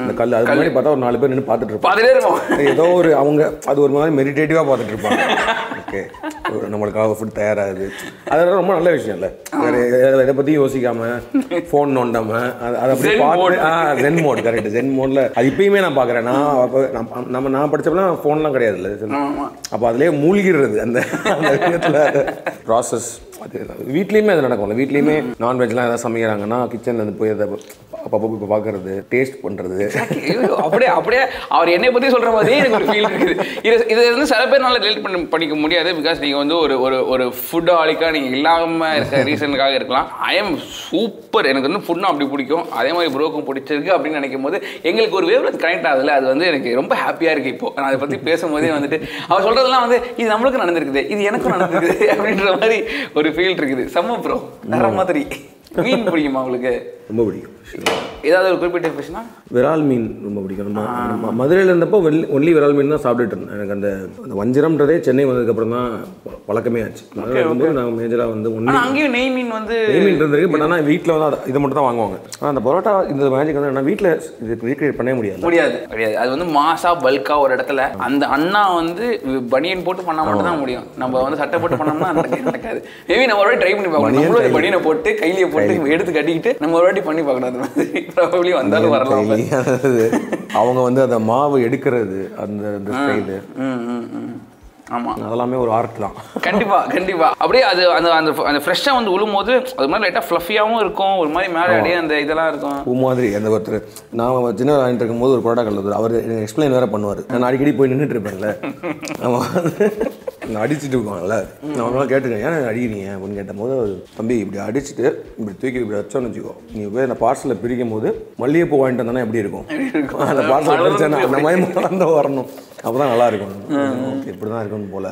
அந்த கல் அது முன்னாடி பார்த்தா ஒரு நாலு பேர் நின்று பார்த்துட்டு இருப்பாங்க. ஏதோ ஒரு அவங்க அது ஒரு மாதிரி மெடிடேட்டிவாக பார்த்துட்டு இருப்பாங்க. ஓகே நம்மளுக்காக ஃபுட் தயாராகுது. அதெல்லாம் ரொம்ப நல்ல விஷயம் இல்லை. வேற எதை- எதை பற்றியும் யோசிக்காம ஃபோன் நோண்டாம அது அதை அப்படி பார்த்து ஆ ஜென் மோட் கரெக்ட் ஜென் மோடில் அது இப்பயுமே நான் பார்க்குறேன். நான் அப்போ நம்ம- நான் படிச்சப்பலாம் ஃபோன்லாம் கிடையாது இல்லை. அப்போ அதுலேயே மூழ்கிடுறது அந்த அந்த ப்ராசஸ் அது வீட்லேயுமே அது நடக்கும்ல. வீட்லேயுமே நான்வெஜ்லாம் எதாவது சமைக்கிறாங்கன்னா கிச்சனில் இருந்து போய் அதை அப்பப்போ இப்போ பார்க்கறது டேஸ்ட் பண்ணுறது அப்படியே அப்படியே அவர் என்னை பற்றி சொல்கிற மாதிரியே எனக்கு ஒரு ஃபீல் இருக்குது. இது இது வந்து சில பேர்னால ரிலேட் பண்ண பண்ணிக்க முடியாது பிகாஸ் நீங்கள் வந்து ஒரு ஒரு ஒரு ஃபுட் ஆளிக்காக நீங்கள் இல்லாமல் இருக்க ரீசனுக்காக இருக்கலாம். ஐ எம் சூப்பர் எனக்கு வந்து ஃபுட்னா அப்படி பிடிக்கும். அதே மாதிரி ப்ரோக்கும் பிடிச்சிருக்கு அப்படின்னு நினைக்கும் போது எங்களுக்கு ஒரு வேவ்ல கனெக்ட் ஆகுதுல அது வந்து எனக்கு ரொம்ப ஹாப்பியாக இருக்குது இப்போ. நான் அதை பற்றி பேசும்போதே வந்துட்டு அவர் சொல்கிறதெல்லாம் வந்து இது நம்மளுக்கும் நடந்திருக்குது இது எனக்கும் நடந்திருக்குது அப்படின்ற மாதிரி ஒரு ஃபீல் இருக்குது. செம்ம ப்ரோ வேற மாதிரி. மீன் பிடிக்குமா உங்களுக்கு? ரொம்ப பிடிக்கும். ஏதாவது ஒரு குறிப்பிட்ட ஃபிஷ்னா விரால் மீன் ரொம்ப பிடிக்கும். மதுரையில் இருந்தப்போ ஒன்லி விரால் மீன் தான் சாப்பிட்டுட்டு இருந்தேன். எனக்கு அந்த அந்த வஞ்சிரம்ன்றதே சென்னை வந்ததுக்கப்புறம் தான் பழக்கமே ஆச்சு. வந்து நான் மேஜராக வந்து ஆனா அங்கேயும் நெய் மீன் வந்து நெய் மீன் இருந்திருக்கு பட் ஆனால் வீட்டில் வந்து இதை மட்டும் தான் வாங்குவாங்க. ஆனால் அந்த பரோட்டா இந்த மேஜிக் வந்து நான் வீட்டில் இது ரீக்ரியேட் பண்ணவே முடியாது. முடியாது முடியாது. அது வந்து மாசா பல்கா ஒரு இடத்துல அந்த அண்ணா வந்து பனியன் போட்டு பண்ணா மட்டும் தான் முடியும். நம்ம வந்து சட்டை போட்டு பண்ணோம்னா நடக்காது. மேபி நம்ம ஒரு ட்ரை பண்ணி பார்க்கணும். பனியனை போட்டு கையிலேயே போட்டு எடுத்து கட்டிக்கிட்டு நம்ம ஒரு வாட்டி பண்ணி பார்க்கணும். அது மாதிரி ப்ராபப்ளி வந்தாலும் வரலாம் அவங்க வந்து அந்த மாவு எடுக்கிறது அந்த அந்த ஸ்டைலு ம் ம் ம். ஆமா. அதெல்லாமே ஒரு ஆர்ட் தான். கண்டிப்பா கண்டிப்பா. அப்படியே அது அந்த அந்த அந்த ஃப்ரெஷ்ஷா வந்து விழும்போது அது மாதிரி லைட்டா ஃப்ளஃபியாவும் இருக்கும். ஒரு மாதிரி மேலே அப்படியே அந்த இதெல்லாம் இருக்கும். பூ மாதிரி அந்த ஒருத்தர் நான் சின்ன வாங்கிட்டு இருக்கும்போது ஒரு ப்ராடக்ட் கலர் அவர் எக்ஸ்பிளைன் வேற பண்ணுவார். நான் அடிக்கடி போய் நின்றுட்டு இருப்பேன்ல. அவன் நான் அடிச்சுட்டு இருப்பாங்கல்ல நான் அவங்களாம் கேட்டுருக்கேன் ஏன் அடிக்கிறீங்க? அப்படின்னு கேட்டபோது தம்பி இப்படி அடிச்சுட்டு இப்படி தூக்கி இப்படி வச்சோன்னு வச்சுக்கோ. நீ போய் அந்த பார்சலை பிரிக்கும் போது மல்லிகைப்பூ வாங்கிட்டு வந்தானே எப்படி இருக்கும்? அந்த பார்சல் பிரிச்சேன்னா அந்த மாதிரி மறந்து வரணும். அப்போ தான் நல்லா இருக்கும். ஓகே இப்படி தான் போல.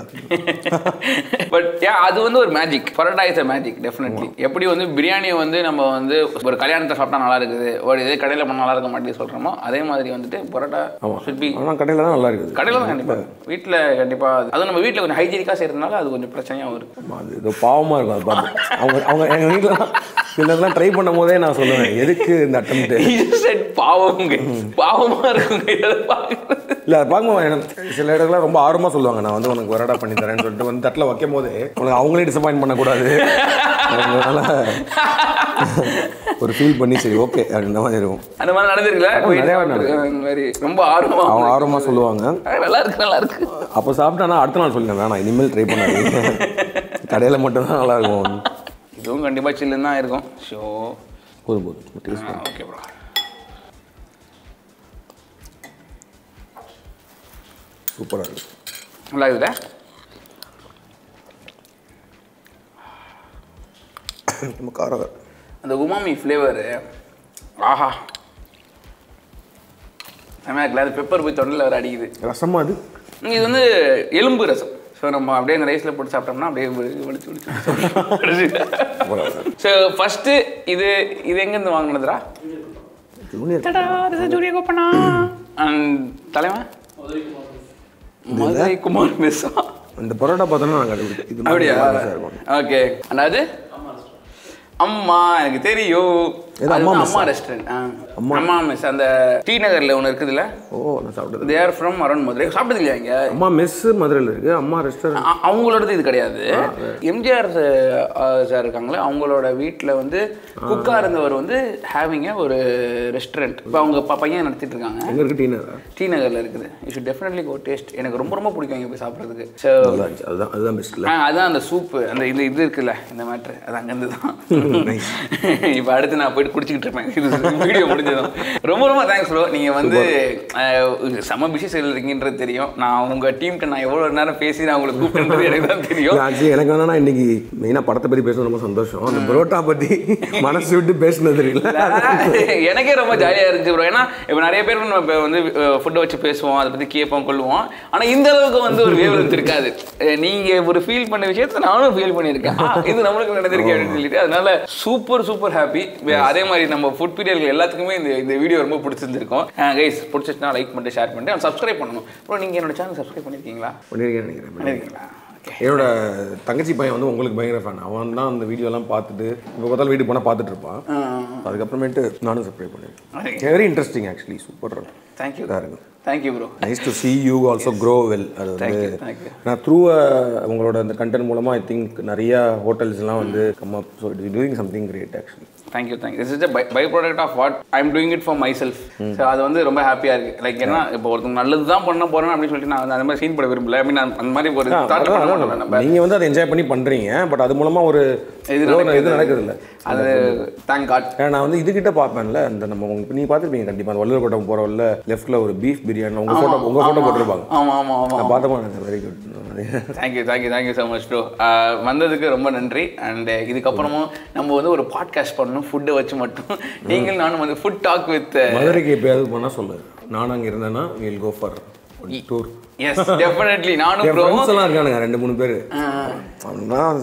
பட் யா அது வந்து ஒரு magic parotta is a magic definitely எப்படி வந்து பிரியாணியை வந்து நம்ம வந்து ஒரு கல்யாணத்தை சாப்பிட்டா நல்லா இருக்குது ஒரு இதே கடையில் பண்ண நல்லா இருக்க மாட்டேங்குது சொல்கிறோமோ அதே மாதிரி வந்துட்டு பரோட்டா ஷுட் பி ஆனால் கடையில் தான் நல்லா இருக்குது. கடையில் தான் கண்டிப்பாக வீட்டில் கண்டிப்பாக அதுவும் நம்ம வீட்டில் கொஞ்சம் ஹைஜீனிக்காக செய்கிறதுனால அது கொஞ்சம் பிரச்சனையாகவும் இருக்கு. ஆமா, அது ஏதோ பாவமாக இருக்கும் அது பார்த்து. அவங்க அவங்க எங்கள் வீட்டில் சிலர்லாம் ட்ரை பண்ணும் போதே நான் சொல்லுவேன் எதுக்கு இந்த அட்டம் செட் பாவங்க பாவமாக இருக்குங்க இதை பார்க்குறது. இல்லை அதை பார்க்கும்போது எனக்கு சில இடத்துல ரொம்ப ஆர்வமாக சொல்லுவாங்க நான் வந்து உனக்கு வரடா பண்ணி தரேன்னு சொல்லிட்டு வந்து தட்டில் வைக்கும் போது உனக்கு அவங்களே டிசப்பாயின்ட் பண்ணக்கூடாது. அதனால ஒரு ஃபீல் பண்ணி சரி ஓகே அப்படின்ற மாதிரி இருக்கும். அந்த மாதிரி நடந்திருக்குல்ல? நிறைய மாதிரி ரொம்ப ஆர்வமாக அவங்க ஆர்வமாக சொல்லுவாங்க. நல்லா இருக்கு நல்லா இருக்கு. அப்போ சாப்பிட்டானா அடுத்த நாள் சொல்லிட்டேன் வேணாம் இனிமேல் ட்ரை பண்ணாதீங்க. கடையில் மட்டும்தான் நல்லா இருக்கும். இதுவும் கண்டிப்பாக சில்லுன்னு தான் இருக்கும். ஷோ. போதும் போதும். ஓகே ப்ரோ சூப்பராக இருக்குது நல்லா இருக்குதா. நம்ம காரம் அந்த உமாமி ஃப்ளேவரு ஆஹா. செம்மையா இருக்குல்ல அது பெப்பர் போய் தொண்டையில் வர அடிக்குது. ரசமா அது? இது வந்து எலும்பு ரசம். ஸோ நம்ம அப்படியே இந்த ரைஸில் போட்டு சாப்பிட்டோம்னா அப்படியே வலி- வலிச்சு வலிச்சு ஸோ ஃபஸ்ட்டு இது இது எங்கேருந்து வாங்கினதுரா ஜூனியர் கோப்பனா. அண்ட் தலைவன்? மதுரை குமார் மெஸ்ஸா. இந்த பரோட்டா பார்த்தோன்னா நாங்கள் கண்டுபிடிச்சோம் இது அப்படியா. ஓகே. அது அம்மா எனக்கு தெரியும். அம்மா அம்மா ரெஸ்டாரண்ட் அம்மா. மெஸ் அந்த டி நகர்ல ஒன்று இருக்குதுல்ல? ஓ நான் சாப்பிட்டது they are from around Madurai சாப்பிட்டது இல்லையா இங்க? அம்மா மெஸ் மதுரையில் இருக்குது அம்மா ரெஸ்டாரண்ட் அவங்களோடது இது கிடையாது. எம்ஜிஆர் சார் இருக்காங்களே அவங்களோட வீட்டில் வந்து குக்கா இருந்தவர் வந்து ஹேவிங்க ஒரு ரெஸ்டாரண்ட் இப்போ அவங்க பையன் நடத்திட்டு இருக்காங்க. எங்கே இருக்குது டீனர் டி நகரில் இருக்குது. You should definitely go taste எனக்கு ரொம்ப ரொம்ப பிடிக்கும் இங்கே போய் சாப்பிட்றதுக்கு. ஸோ அதுதான் அந்த சூப்பு அந்த இது இது இருக்குல்ல இந்த மேட்ரு அது அங்கேருந்து தான். இப்போ அடுத்து நான் போயிட்டு குடிச்சிக்கிட்டு இருப்பேன். இது வீடியோ முடிஞ்சதும். ரொம்ப ரொம்ப தேங்க்ஸ் ப்ரோ நீங்கள் வந்து செம பிஸி சைடில் இருக்கீங்கன்றது தெரியும். நான் உங்கள் டீம்கிட்ட நான் எவ்வளோ நேரம் பேசி நான் உங்களுக்கு கூப்பிட்டுன்றது எனக்கு தான் தெரியும். எனக்கு என்னன்னா இன்னைக்கு மெயினாக படத்தை பற்றி பேச ரொம்ப சந்தோஷம். அந்த பரோட்டா பற்றி மனசு விட்டு பேசினது தெரியல எனக்கே ரொம்ப ஜாலியாக இருந்துச்சு ப்ரோ ஏன்னா இப்போ நிறைய பேர் நம்ம வந்து ஃபுட்டை வச்சு பேசுவோம் அதை பற்றி கேட்போம் கொள்வோம். ஆனால் இந்த அளவுக்கு வந்து ஒரு வேவ் இருக்காது. நீங்க ஒரு ஃபீல் பண்ண விஷயத்தை நானும் ஃபீல் பண்ணியிருக்கேன். இது நம்மளுக்கு நடந்திருக்கு அப்படின்னு சொல்லிட்டு அதனால சூப்பர் சூப்பர் ஹாப்பி அதே மாதிரி நம்ம ஃபுட் பீரியர்கள் எல்லாத்துக்குமே இந்த இந்த வீடியோ ரொம்ப பிடிச்சிருந்திருக்கும். கைஸ் பிடிச்சிச்சுன்னா லைக் பண்ணிட்டு ஷேர் பண்ணிட்டு சப்ஸ்கிரைப் பண்ணணும். ப்ரோ நீங்கள் என்னோட சேனல் சப்ஸ்கிரைப் பண்ணியிருக்கீங்களா பண்ணியிருக்கேன் நினைக்கிறேன் பண்ணியிருக்கீங்களா என்னோட தங்கச்சி பையன் வந்து உங்களுக்கு பயங்கர ஃபேன் அவன் தான் அந்த வீடியோலாம் பார்த்துட்டு இப்போ பார்த்தாலும் வீட்டுக்கு போனால் பார்த்துட்டு இருப்பான். அதுக்கப்புறமேட்டு நானும் சப்ஸ்கிரைப் பண்ணியிருக்கேன் very interesting actually super thank you இருக்கும். Thank you bro nice to see you also grow well அது வந்து. நான் த்ரூ உங்களோட அந்த கண்டென்ட் மூலமாக ஐ திங்க் நிறைய ஹோட்டல்ஸ்லாம் வந்து come up so it doing something great actually thank you thank you this is by by product of what I am doing it for myself so அது வந்து ரொம்ப ஹாப்பியாக இருக்குது லைக் ஏன்னா இப்போ ஒருத்தங்க நல்லது தான் பண்ண போகிறேன் அப்படின்னு சொல்லிட்டு நான் அந்த மாதிரி சீன் போட விரும்பல. ஐ மீன் அந்த மாதிரி ஒரு நீங்கள் வந்து அதை என்ஜாய் பண்ணி பண்ணுறீங்க பட் அது மூலமாக ஒரு இது இது நடக்குது. இல்லை அது தேங்க் காட் ஏன்னா நான் வந்து இதுகிட்ட பார்ப்பேன்ல. இந்த நம்ம உங்க நீங்கள் பார்த்துருப்பீங்க கண்டிப்பாக அந்த போகிற உள்ள லெஃப்ட்டில் ஒரு பீஃப் பிரியாணி உங்கள் ஃபோட்டோ உங்கள் ஃபோட்டோ போட்டிருப்பாங்க. ஆமாம் ஆமாம் ஆமாம் நான் பார்த்தப்போ very good thank you thank you thank you so much bro வந்ததுக்கு ரொம்ப நன்றி. அண்ட் இதுக்கப்புறமும் நம்ம வந்து ஒரு பாட்காஸ்ட் பண்ணணும். ஃபுட்டை வச்சு மட்டும். நீங்களும் நானும் வந்து ஃபுட் டாக் வித் மதுரைக்கு எப்பயாவது போனால் சொல்லு. நானும் அங்கே இருந்தேன்னா will go for tour yes definitely நானும் ஃப்ரெண்ட்ஸ் எல்லாம் இருக்கானுங்க ரெண்டு மூணு பேர்.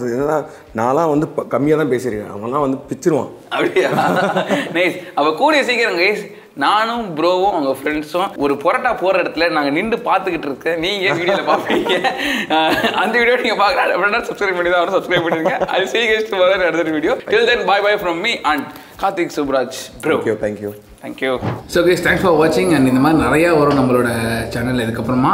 இதுதான் நான்லாம் வந்து கம்மியாக தான் பேசியிருக்கேன். அவன்லாம் வந்து பிச்சிருவான். அப்படியா? நைஸ் அப்போ கூடிய சீக்கிரம் கைஸ் நானும் ப்ரோவும் அவங்க ஃப்ரெண்ட்ஸும் ஒரு பொரோட்டா போகிற இடத்துல நாங்கள் நின்று பார்த்துக்கிட்டு இருக்கேன் நீங்கள் வீடியோவில் பார்ப்பீங்க. அந்த வீடியோ நீங்கள் பார்க்கலாம் அப்படின்னா சப்ஸ்கிரைப் பண்ணி தான் அவரும் சப்ஸ்கிரைப் பண்ணிருங்க. அது சீ வர அடுத்த video till then bye bye from me and Karthik Subbaraj bro thank you thank you thank you so guys thanks for வாட்சிங் அண்ட் இந்த மாதிரி நிறையா வரும் நம்மளோட சேனல் இதுக்கப்புறமா.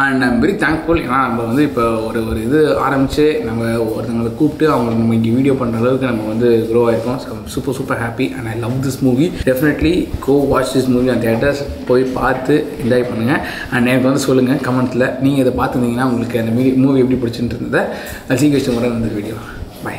அண்ட் ஐம் வெரி தேங்க்ஃபுல் ஏன்னா நம்ம வந்து இப்போ ஒரு ஒரு இது ஆரம்பித்து நம்ம ஒருத்தவங்களை கூப்பிட்டு அவங்க நம்ம இங்கே வீடியோ பண்ணுற அளவுக்கு நம்ம வந்து grow ஆயிருக்கோம். So super super happy and I love this movie definitely go watch this movie அந்த தேட்டர்ஸ் போய் பார்த்து என்ஜாய் பண்ணுங்கள் அண்ட் எனக்கு வந்து சொல்லுங்கள் கமெண்ட்டில் நீங்கள் இதை பார்த்துருந்தீங்கன்னா உங்களுக்கு அந்த மூவி மூவி எப்படி பிடிச்சிட்டு இருந்ததை சீக்கிரம் வர இந்த வீடியோ பை